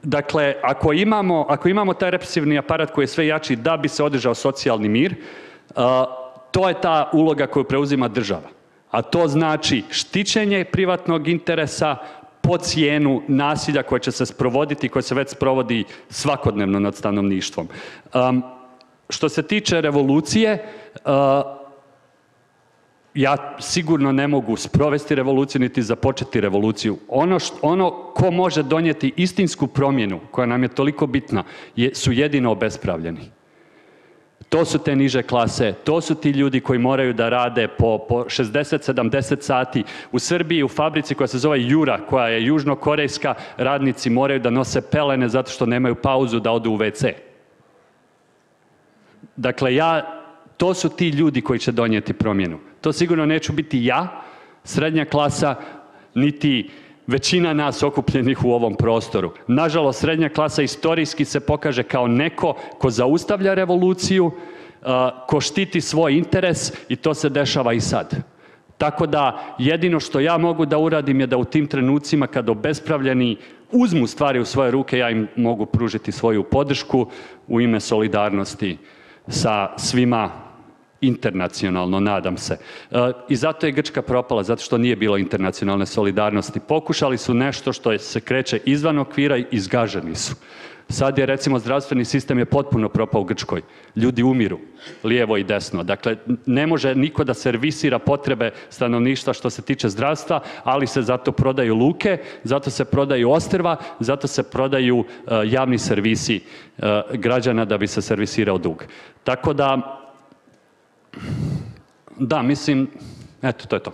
Speaker 5: dakle, ako imamo, ako imamo taj represivni aparat koji je sve jači da bi se održao socijalni mir, to je ta uloga koju preuzima država. A to znači štićenje privatnog interesa po cijenu nasilja koje će se sprovoditi, koje se već sprovodi svakodnevno nad stanovništvom. Um, što se tiče revolucije, ja sigurno ne mogu sprovesti revoluciju niti započeti revoluciju. Ono, št, ono ko može donijeti istinsku promjenu koja nam je toliko bitna je, su jedino obespravljeni. To su te niže klase, to su ti ljudi koji moraju da rade po, po 60-70 sati. U Srbiji, u fabrici koja se zove Jura, koja je južnokorejska, radnici moraju da nose pelene zato što nemaju pauzu da odu u WC. Dakle, ja, to su ti ljudi koji će donijeti promjenu. To sigurno neću biti ja, srednja klasa, niti većina nas okupljenih u ovom prostoru. Nažalost, srednja klasa istorijski se pokaže kao neko ko zaustavlja revoluciju, ko štiti svoj interes i to se dešava i sad. Tako da jedino što ja mogu da uradim je da u tim trenucima kad obespravljeni uzmu stvari u svoje ruke, ja im mogu pružiti svoju podršku u ime solidarnosti sa svima internacionalno, nadam se. E, I zato je Grčka propala, zato što nije bilo internacionalne solidarnosti. Pokušali su nešto što se kreće izvan okvira i izgaženi su. Sad je recimo zdravstveni sistem je potpuno propao u Grčkoj. Ljudi umiru, lijevo i desno. Dakle, ne može niko da servisira potrebe stanovništva što se tiče zdravstva, ali se zato prodaju luke, zato se prodaju ostrva, zato se prodaju uh, javni servisi uh, građana da bi se servisirao dug. Tako da, da, mislim, eto, to je to.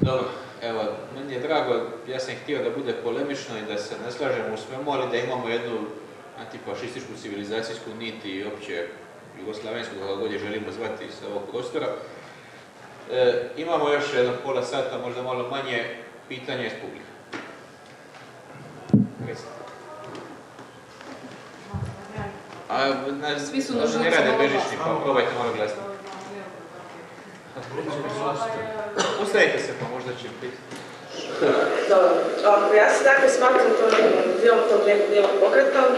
Speaker 1: Dobro, evo, meni je drago, ja sam htio da bude polemično i da se ne slažemo u svemu, ali da imamo jednu antifašističku civilizacijsku nit i opće jugoslavensku, kako god je želimo zvati sa ovog prostora. E, imamo još jedno pola sata, možda malo manje pitanja iz publika. A, na,
Speaker 4: Svi su na
Speaker 1: ne
Speaker 4: žucu,
Speaker 1: rade
Speaker 4: malo
Speaker 1: bežični, pa probajte malo glasnije. Ustavite se pa možda će biti.
Speaker 7: Dobro, ja se dakle smatram to dijelom tog nekog dijela pokretom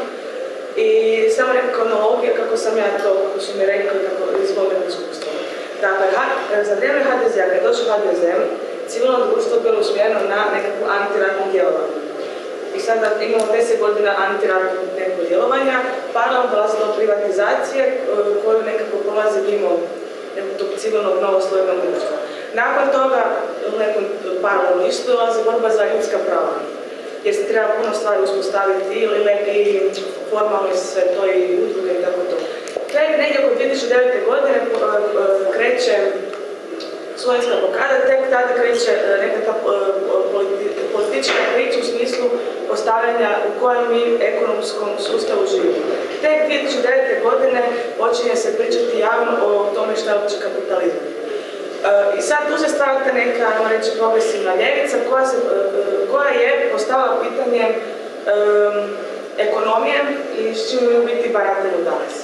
Speaker 7: i samo neka kronologija kako sam ja to, kako su mi rekli, kako iz mojeg iskustva. Dakle, za vrijeme HDZ-a, kad je došao HDZ, civilno društvo je bilo usmjereno na nekakvu antiratno djelovanje. I sada imamo 10 godina antiratnog djelovanja, paralelno dolazi do privatizacije e, koju nekako prolazi mimo tog civilnog novoslojnog društva. Nakon toga, nekom paralelno isto dolazi borba za ljudska prava. Jer se treba puno stvari uspostaviti ili formalno i sve to i udruge i tako to. Tek negdje oko 2009. godine e, kreće slovenska blokada, tek tada kreće e, neka ta politi- politička priča u smislu postavljanja u kojem mi ekonomskom sustavu živimo. Tek 2009. godine počinje se pričati javno o tome što je uopće kapitalizam. E, I sad tu se stavlja ta neka, ajmo reći, progresivna ljevica koja, se, e, koja je postavila pitanje ekonomije i s čim mi biti baratamo danas.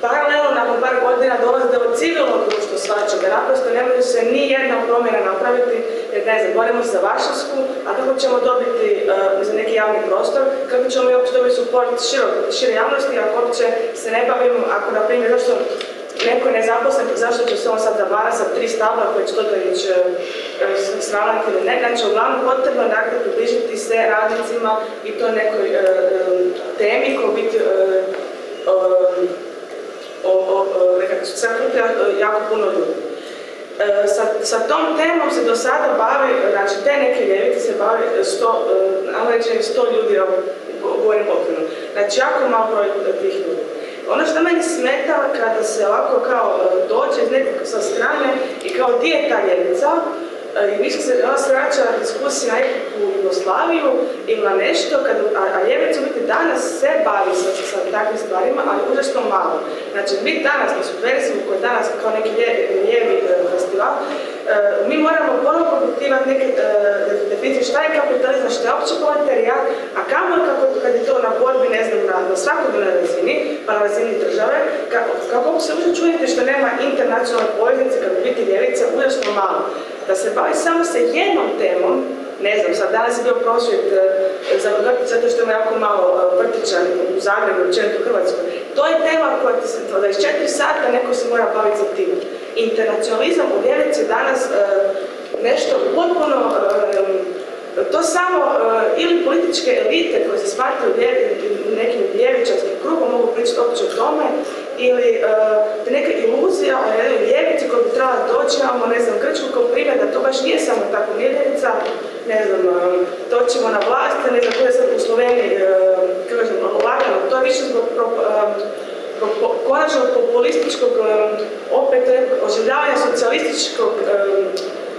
Speaker 7: Paralelno, nakon par godina dolazi do civilnog društva svača, da naprosto ne može se ni jedna promjena napraviti, jer ne znam, borimo se za Varšavsku, a kako ćemo dobiti za neki javni prostor, kako ćemo mi uopće dobiti support širok, šire javnosti, ako uopće se ne bavimo, ako na primjer, zašto neko je nezaposlen, zašto će se on sad zavara sa tri stabla koje će Todorić uh, sravnati ili ne, znači uglavnom potrebno dakle približiti se radnicima i to nekoj uh, temi koja biti uh, o, o, o nekako jako puno ljudi. E, sa, sa tom temom se do sada bavi, znači te neke ljevice se bavi sto, e, sto ljudi, go- govorim okvirno. Znači jako malo broj tih ljudi. Ono što meni smeta kada se ovako kao e, dođe iz nekog sa strane i kao gdje je ta ljevica, E, i više se ona se vraća diskusija nekakvu Jugoslaviju ili na nešto, kad, a, a u biti danas se bavi sa, takvim stvarima, ali užasno malo. Znači, mi danas na subverziju koji danas kao neki lijevi e, festival, e, mi moramo ponovno propitivati neke e, definicije šta je kapitalizam, šta je opće proletarijat, a kamo kako kad je to na borbi, ne znam, na, na svakodnevnoj razini, pa na razini države, kako, se uopće čujete što nema internacionalne poveznice, kad u biti ljevica, užasno malo da se bavi samo sa jednom temom, ne znam, sad danas je bio prosvjed e, za vrtić zato što ima jako malo e, vrtića u Zagrebu, općenito u Hrvatskoj. To je tema koja ti se, 24 sata neko se mora baviti sa tim. Internacionalizam u ljevici danas e, nešto potpuno to samo ili političke elite koje se smatraju nekim ljevičarskim krugom mogu pričati uopće o tome ili e, neka iluzija o jednoj ljevici koja bi trebala doći, imamo ne znam, Grčku kao primjer da to baš nije samo tako ljevica, ne znam, e, doćemo na vlast, ne znam, to je sad u Sloveniji, e, kako kažem, lagano, to je više zbog e, konačnog populističkog, e, opet oživljavanja socijalističkog, e,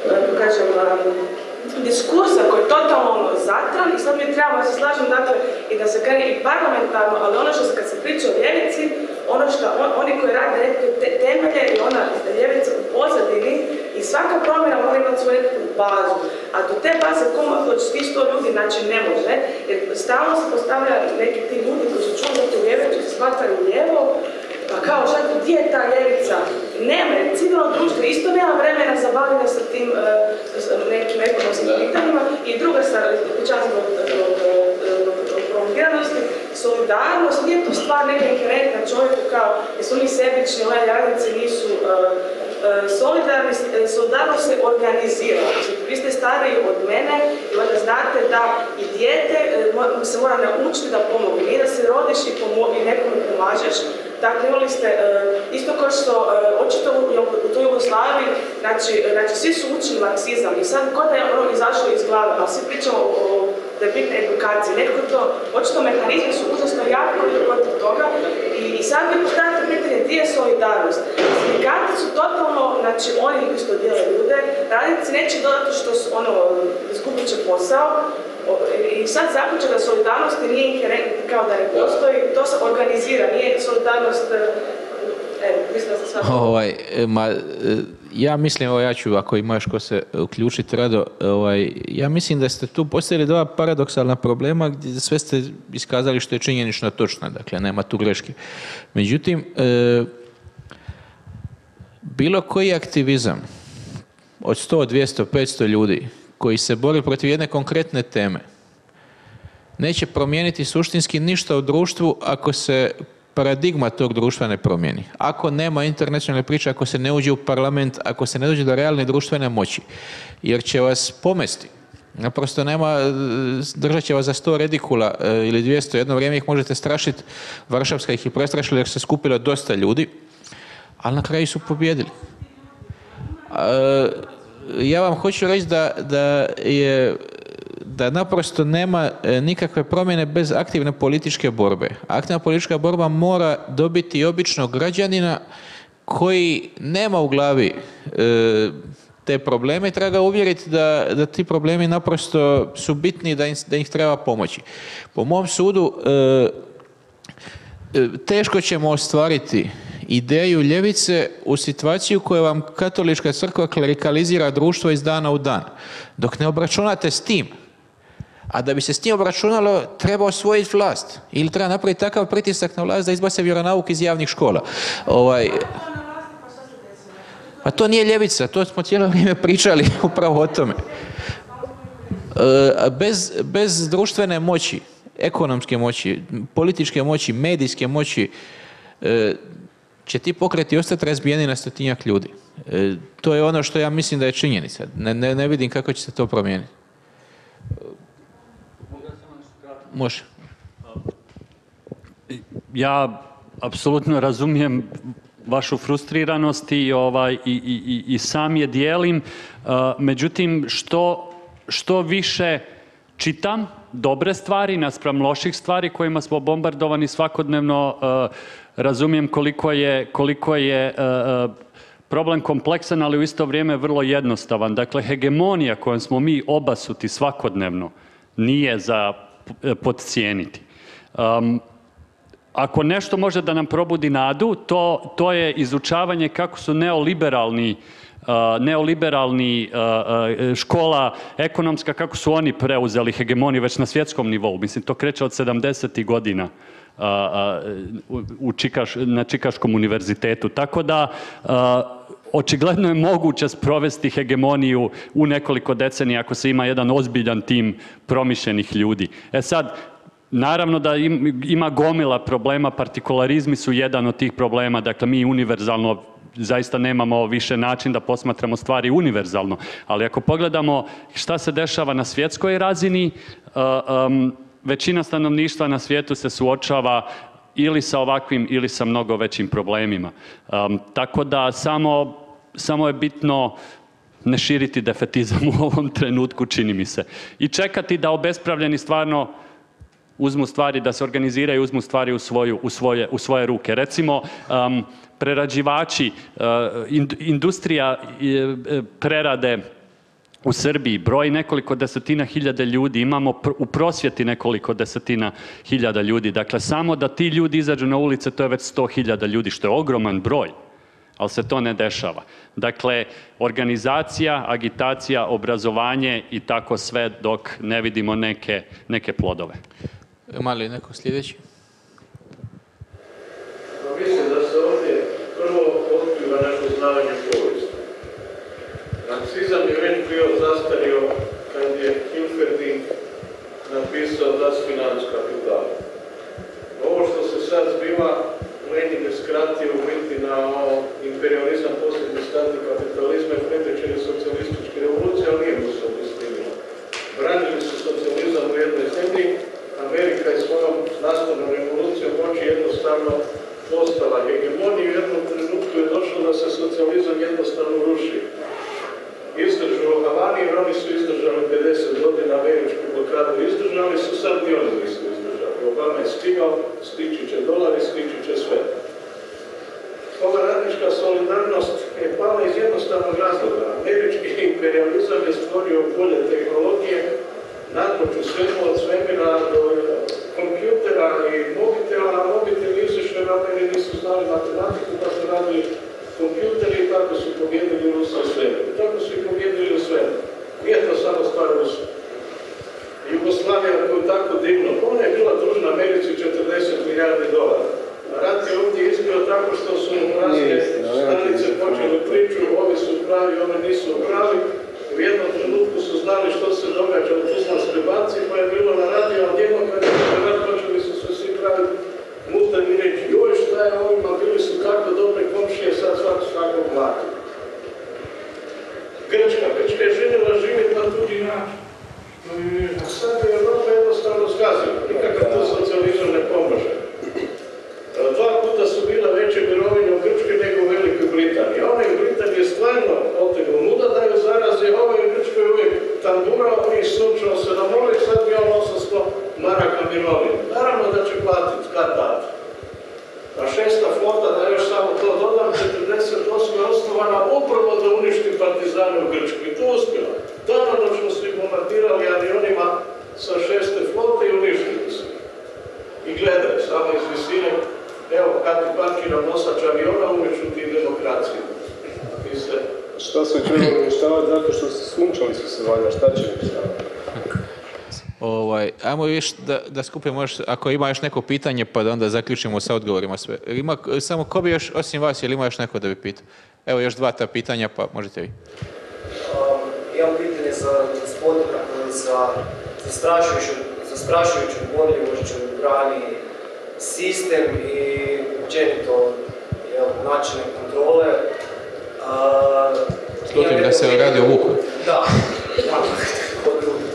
Speaker 7: e, kažem, e, diskursa koji je totalno ono zatran i sad mi trebamo, ja se slažem, dakle, i da se krene i parlamentarno, ali ono što se kad se priča o ljevici, ono što on- oni koji rade neke te- temelje i ona ljevica u pozadini i svaka promjena mora imati svoju nekakvu bazu. A do te baze koma doći ti sto ljudi, znači ne može, jer stalno se postavlja neki ti ljudi koji su čuli tu ljevicu se smatraju lijevo, pa kao šta gdje je ta ljevica? Nema, jer civilno društvo isto nema vremena za bavljanje sa tim e, s nekim ekonomskim pitanjima. I druga stvar, kućanstvo prolongiranosti, solidarnost nije to stvar neka inherentna čovjeku kao jesu oni sebični, ove radnici nisu e, e, solidarni, e, solidarnost se organizira. Znači, vi ste stariji od mene i onda znate da i dijete se mora naučiti da pomogne. Nije da se rodiš i, i nekome pomažeš, Dakle, imali ste, isto kao što očito u, toj Jugoslaviji, znači, znači svi su učili marksizam i sad kod je ono izašlo iz glave, ali svi pričamo o da je bitna edukacija, nekako to, očito mehanizmi su užasno jako protiv toga i, i sad vi postavite pitanje gdje je solidarnost. Sindikati su totalno, znači oni isto dijele ljude, radnici neće dodati što su ono, izgubit će posao, I sad zaključak da solidarnost nije inherentna kao da ne postoji, to se organizira, nije solidarnost, e, evo, mislim da sam sad...
Speaker 2: Ovaj, e, ma, e, ja mislim, evo ja ću, ako imaš ko se uključiti, Rado, ovaj, ja mislim da ste tu postavili dva paradoksalna problema gdje sve ste iskazali što je činjenično točno, dakle, nema tu greške. Međutim, e, bilo koji aktivizam od 100, 200, 500 ljudi koji se bori protiv jedne konkretne teme, neće promijeniti suštinski ništa u društvu ako se paradigma tog društva ne promijeni. Ako nema internacionalne priče, ako se ne uđe u parlament, ako se ne dođe do realne društvene moći, jer će vas pomesti. Naprosto nema, e, držat će vas za sto redikula e, ili 200, jedno vrijeme ih možete strašiti, Varšavska ih je prestrašila jer se skupilo dosta ljudi, ali na kraju su pobjedili. Ja vam hoću reći da je da naprosto nema e, nikakve promjene bez aktivne političke borbe. Aktivna politička borba mora dobiti običnog građanina koji nema u glavi e, te probleme i treba ga uvjeriti da, da ti problemi naprosto su bitni da, im, da ih treba pomoći. Po mom sudu E, teško ćemo ostvariti ideju ljevice u situaciju koju vam katolička crkva klerikalizira društvo iz dana u dan. Dok ne obračunate s tim, a da bi se s tim obračunalo, treba osvojiti vlast. Ili treba napraviti takav pritisak na vlast da izbace vjeronauk iz javnih škola. Ovaj, pa to nije ljevica, to smo cijelo vrijeme pričali upravo o tome. E, bez, bez društvene moći, ekonomske moći, političke moći, medijske moći, e, će ti pokreti ostati razbijeni na stotinjak ljudi. E, to je ono što ja mislim da je činjenica. Ne, ne, ne vidim kako će se to promijeniti. Može.
Speaker 5: ja apsolutno razumijem vašu frustriranost i, ovaj, i, i, i- sam je dijelim. Uh, međutim, što, što više čitam dobre stvari naspram loših stvari kojima smo bombardovani svakodnevno, uh, razumijem koliko je, koliko je uh, problem kompleksan, ali u isto vrijeme vrlo jednostavan. Dakle, hegemonija kojom smo mi obasuti svakodnevno nije za podcijeniti. Um, ako nešto može da nam probudi nadu, to, to je izučavanje kako su neoliberalni neoliberalni škola ekonomska, kako su oni preuzeli hegemoniju već na svjetskom nivou. Mislim, to kreće od 70. godina u, Čikaš- na Čikaškom univerzitetu. Tako da, očigledno je moguće sprovesti hegemoniju u nekoliko decenija ako se ima jedan ozbiljan tim promišljenih ljudi. E sad, Naravno da im- ima gomila problema, partikularizmi su jedan od tih problema, dakle mi univerzalno zaista nemamo više način da posmatramo stvari univerzalno, ali ako pogledamo šta se dešava na svjetskoj razini, um, većina stanovništva na svijetu se suočava ili sa ovakvim ili sa mnogo većim problemima. Tako da samo, samo je bitno ne širiti defetizam u ovom trenutku, čini mi se. I čekati da obespravljeni stvarno uzmu stvari, da se organiziraju, uzmu stvari u, svoju, u, svoje, u svoje ruke. Recimo, prerađivači, ind- industrija uh, prerade u Srbiji broji nekoliko desetina hiljada ljudi, imamo u prosvjeti nekoliko desetina hiljada ljudi. Dakle, samo da ti ljudi izađu na ulice, to je već sto hiljada ljudi, što je ogroman broj ali se to ne dešava. Dakle, organizacija, agitacija, obrazovanje i tako sve dok ne vidimo neke, neke plodove.
Speaker 2: Ima li neko sljedeći?
Speaker 8: Pa mislim da se ovdje prvo otkriva nepoznavanje povijesti. Nacizam je već bio zastario kad je Hilferding napisao Das Finanzkapital. Ovo što se sad zbiva, Lenin je skratio u biti na imperializam posljednji stati kapitalizma i pretečenje socijalističke revolucije, ali nije mu se obistinilo. Branili su socijalizam u jednoj zemlji, Amerika je svojom nastavnom revolucijom moći jednostavno postala hegemonija i u jednom trenutku je došlo da se socijalizam jednostavno ruši. Havani, jer oni su izdržali 50 godina američku blokadu, izdržali su, sad ni oni nisu Obama je stigao, stići će dolari, stići će sve. Ova radnička solidarnost je pala iz jednostavnog razloga. Američki imperializam je stvorio bolje tehnologije, natpoču svemu od svemira do kompjutera i mobitela, a mobiteli izašli rameni nisu znali matematiku, pa su radili kompjuteri i tako su pobjedili Rusa u svemiru. Tako su i pobjedili u svemiru. Nije to samo stvar Rusa. Jugoslavija koja je tako divno, ona je bila dužna Americi 40 milijardi dolara. A rat je ovdje izbio tako što su razne stanice počeli priču, ovi su pravi, ovi nisu pravi. U jednom trenutku su znali što se događa u Tuzlanskoj banci, pa je bilo na radio, a odjednom kad je bio rat počeli su se svi pravi mutan i reći, joj šta je ovima, bili su kako dobre komšije, sad svak svakog mlati. Grčka, Grčka je željela živjeti na tuđi način. A sad je Europa jednostavno zgazila. Nikakav to socijalizam ne pomaže. E, Dva puta su bile veće mirovine u Grčkoj nego u Velikoj Britaniji. A onaj u Britaniji je stvarno otegao muda da ju zarazi, a ovaj u Grčkoj je uvijek tamburao i sunčao se na more i sad bi on 800 maraka mirovine. Naravno da će platiti kad tad. A šesta flota, da još samo to dodam, 48. je osnovana upravo da uništi partizane u Grčkoj. I to uspjela. Danonoćno su ih bombardirali avionima sa šeste flote i uništili su. I gledaj, samo iz visine, evo kad ti parkira nosač aviona, umiču ti demokraciju. I se
Speaker 9: Šta su trebali uništavati zato što se sunčali su se valjda, šta će uništavati?
Speaker 2: Još da, da skupimo još, ako ima još neko pitanje, pa da onda zaključimo sa odgovorima sve. Ima, samo ko bi još, osim vas, jel ima još neko da bi pitao? Evo još dva ta pitanja, pa možete vi.
Speaker 10: Um, imam pitanje za gospodina koji za zastrašujuću, borljivošću brani sistem i općenito načine kontrole. Uh,
Speaker 2: Slutim da se radi o Vuku.
Speaker 10: Da, da, kod drugih.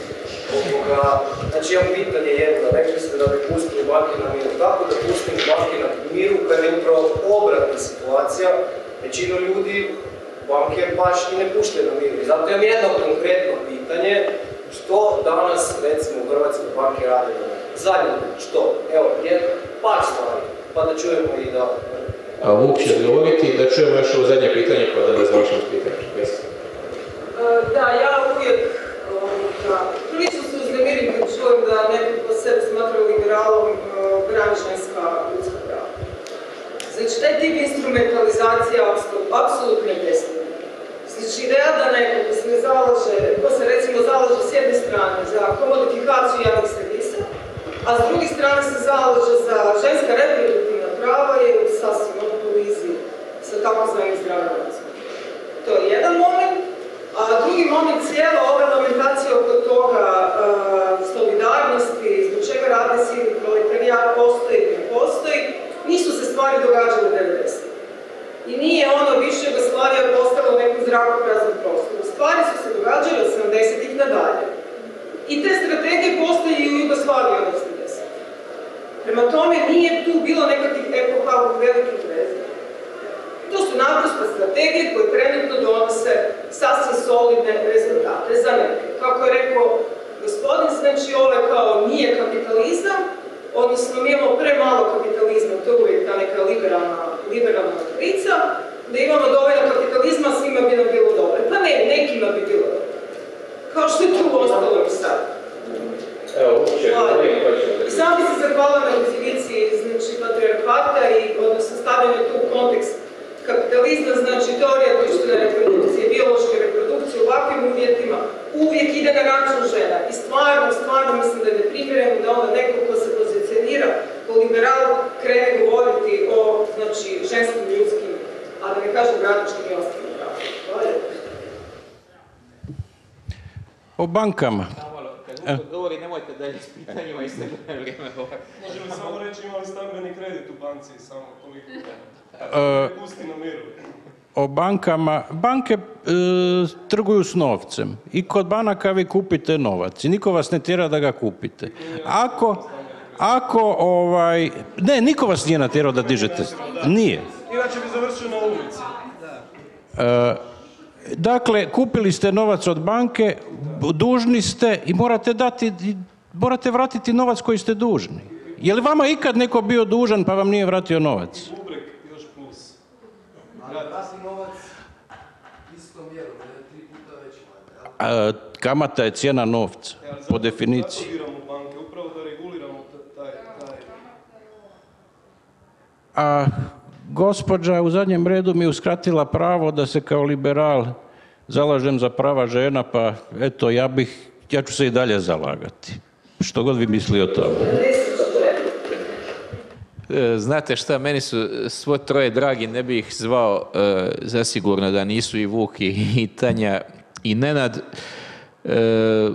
Speaker 10: Ovoga, Znači imam pitanje jedno, rekli ste da bi pustili banke na miru. Kako da pustimo banke na miru kad je upravo obratna situacija? Većina ljudi banke baš i ne puštaju na miru. Zato imam jedno konkretno pitanje, što danas recimo u Hrvatskoj banke rade? Zadnje, što? Evo, jedno, par stvari, pa da čujemo i da...
Speaker 2: A Vuk će odgovoriti, da čujemo još ovo zadnje pitanje, pa da ne završimo s pitanjem. Jesi?
Speaker 7: E, Da, ja uvijek prilično se uznemirim kad čujem da neko liberalom e, brani ženska ljudska prava. Znači, taj tip instrumentalizacije je apsol- apsolutno besmisleno. Znači, ideja da neko ko se ne zalaže, ko se recimo zalaže s jedne strane za komodifikaciju javnih servisa, a s druge strane se zalaže za ženska reproduktivna prava je sasvim ono koliziji sa takozvanim razumom. To je jedan moment, a drugi moment cijela ova argumentacija oko toga e, solidarnosti, dio radne sile proletarija postoji ne postoji, nisu se stvari događale 90.
Speaker 11: I nije ono više Jugoslavija postala nekom zrakopraznom prostoru. Stvari su se događale od 70-ih nadalje. I te strategije postoji i u Jugoslaviji od 80. Prema tome nije tu bilo nekakvih u velikih veza. To su naprosto strategije koje trenutno donose sasvim solidne rezultate za neke. Kako je rekao gospodin, znači ovo je kao nije kapitalizam, odnosno mi imamo premalo kapitalizma, to je uvijek ta neka liberalna, liberalna matrica, da imamo dovoljno kapitalizma, svima bi nam bilo dobro. Pa ne, nekima bi bilo dobro. Kao što je tu ostalo i sad.
Speaker 1: Evo, pa
Speaker 11: I sam bi se zahvalila na definiciji znači, patriarhata i odnosno stavljanje tu u kontekst kapitalizma, znači teorija društvene reprodukcije, biološke reprodukcije u ovakvim uvjetima uvijek ide na račun žena. I stvarno, stvarno mislim da je neprimjereno da onda neko ko se pozicionira ko liberal krene govoriti o znači, ženskim ljudskim, a da ne kažem radničkim i ostalim pravima.
Speaker 3: O bankama.
Speaker 2: Kad govori, nemojte dalje s pitanjima, isteklo je vrijeme.
Speaker 9: Možemo samo reći imali stambeni kredit u banci, samo toliko.
Speaker 3: E,
Speaker 9: Pusti na miru.
Speaker 3: o bankama, banke e, trguju s novcem i kod banaka vi kupite novac i niko vas ne tjera da ga kupite. Ako, ako ovaj, ne, niko vas nije natjerao da dižete, nije.
Speaker 9: Inače bi završio na ulici.
Speaker 3: E, dakle, kupili ste novac od banke, dužni ste i morate dati, morate vratiti novac koji ste dužni. Je li vama ikad neko bio dužan pa vam nije vratio novac? A, kamata je cijena novca, po definiciji.
Speaker 9: Banke, upravo da reguliramo ta- taj, taj
Speaker 3: A gospođa u zadnjem redu mi uskratila pravo da se kao liberal zalažem za prava žena, pa eto, ja bih, ja ću se i dalje zalagati. Što god vi misli o tome.
Speaker 2: E, Znate šta, meni su svo troje dragi, ne bih ih zvao e, zasigurno da nisu i Vuk i, i Tanja i Nenad. E,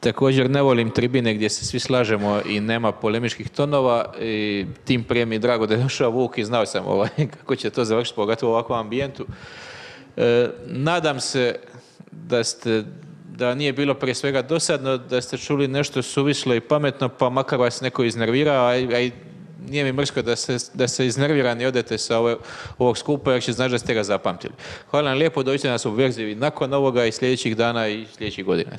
Speaker 2: također ne volim tribine gdje se svi slažemo i nema polemičkih tonova i tim prije mi je drago da je došao Vuk i znao sam ovaj, kako će to završiti, pogotovo u ovakvom ambijentu. E, nadam se da ste da nije bilo prije svega dosadno, da ste čuli nešto suvislo i pametno, pa makar vas neko iznervirao, a, a i nije mi mrsko da se, da se iznervirani odete sa ove- ovog skupa, jer će znači da ste ga zapamtili. Hvala vam lijepo, dođite nas u verziji nakon ovoga i sljedećih dana i sljedećih godina.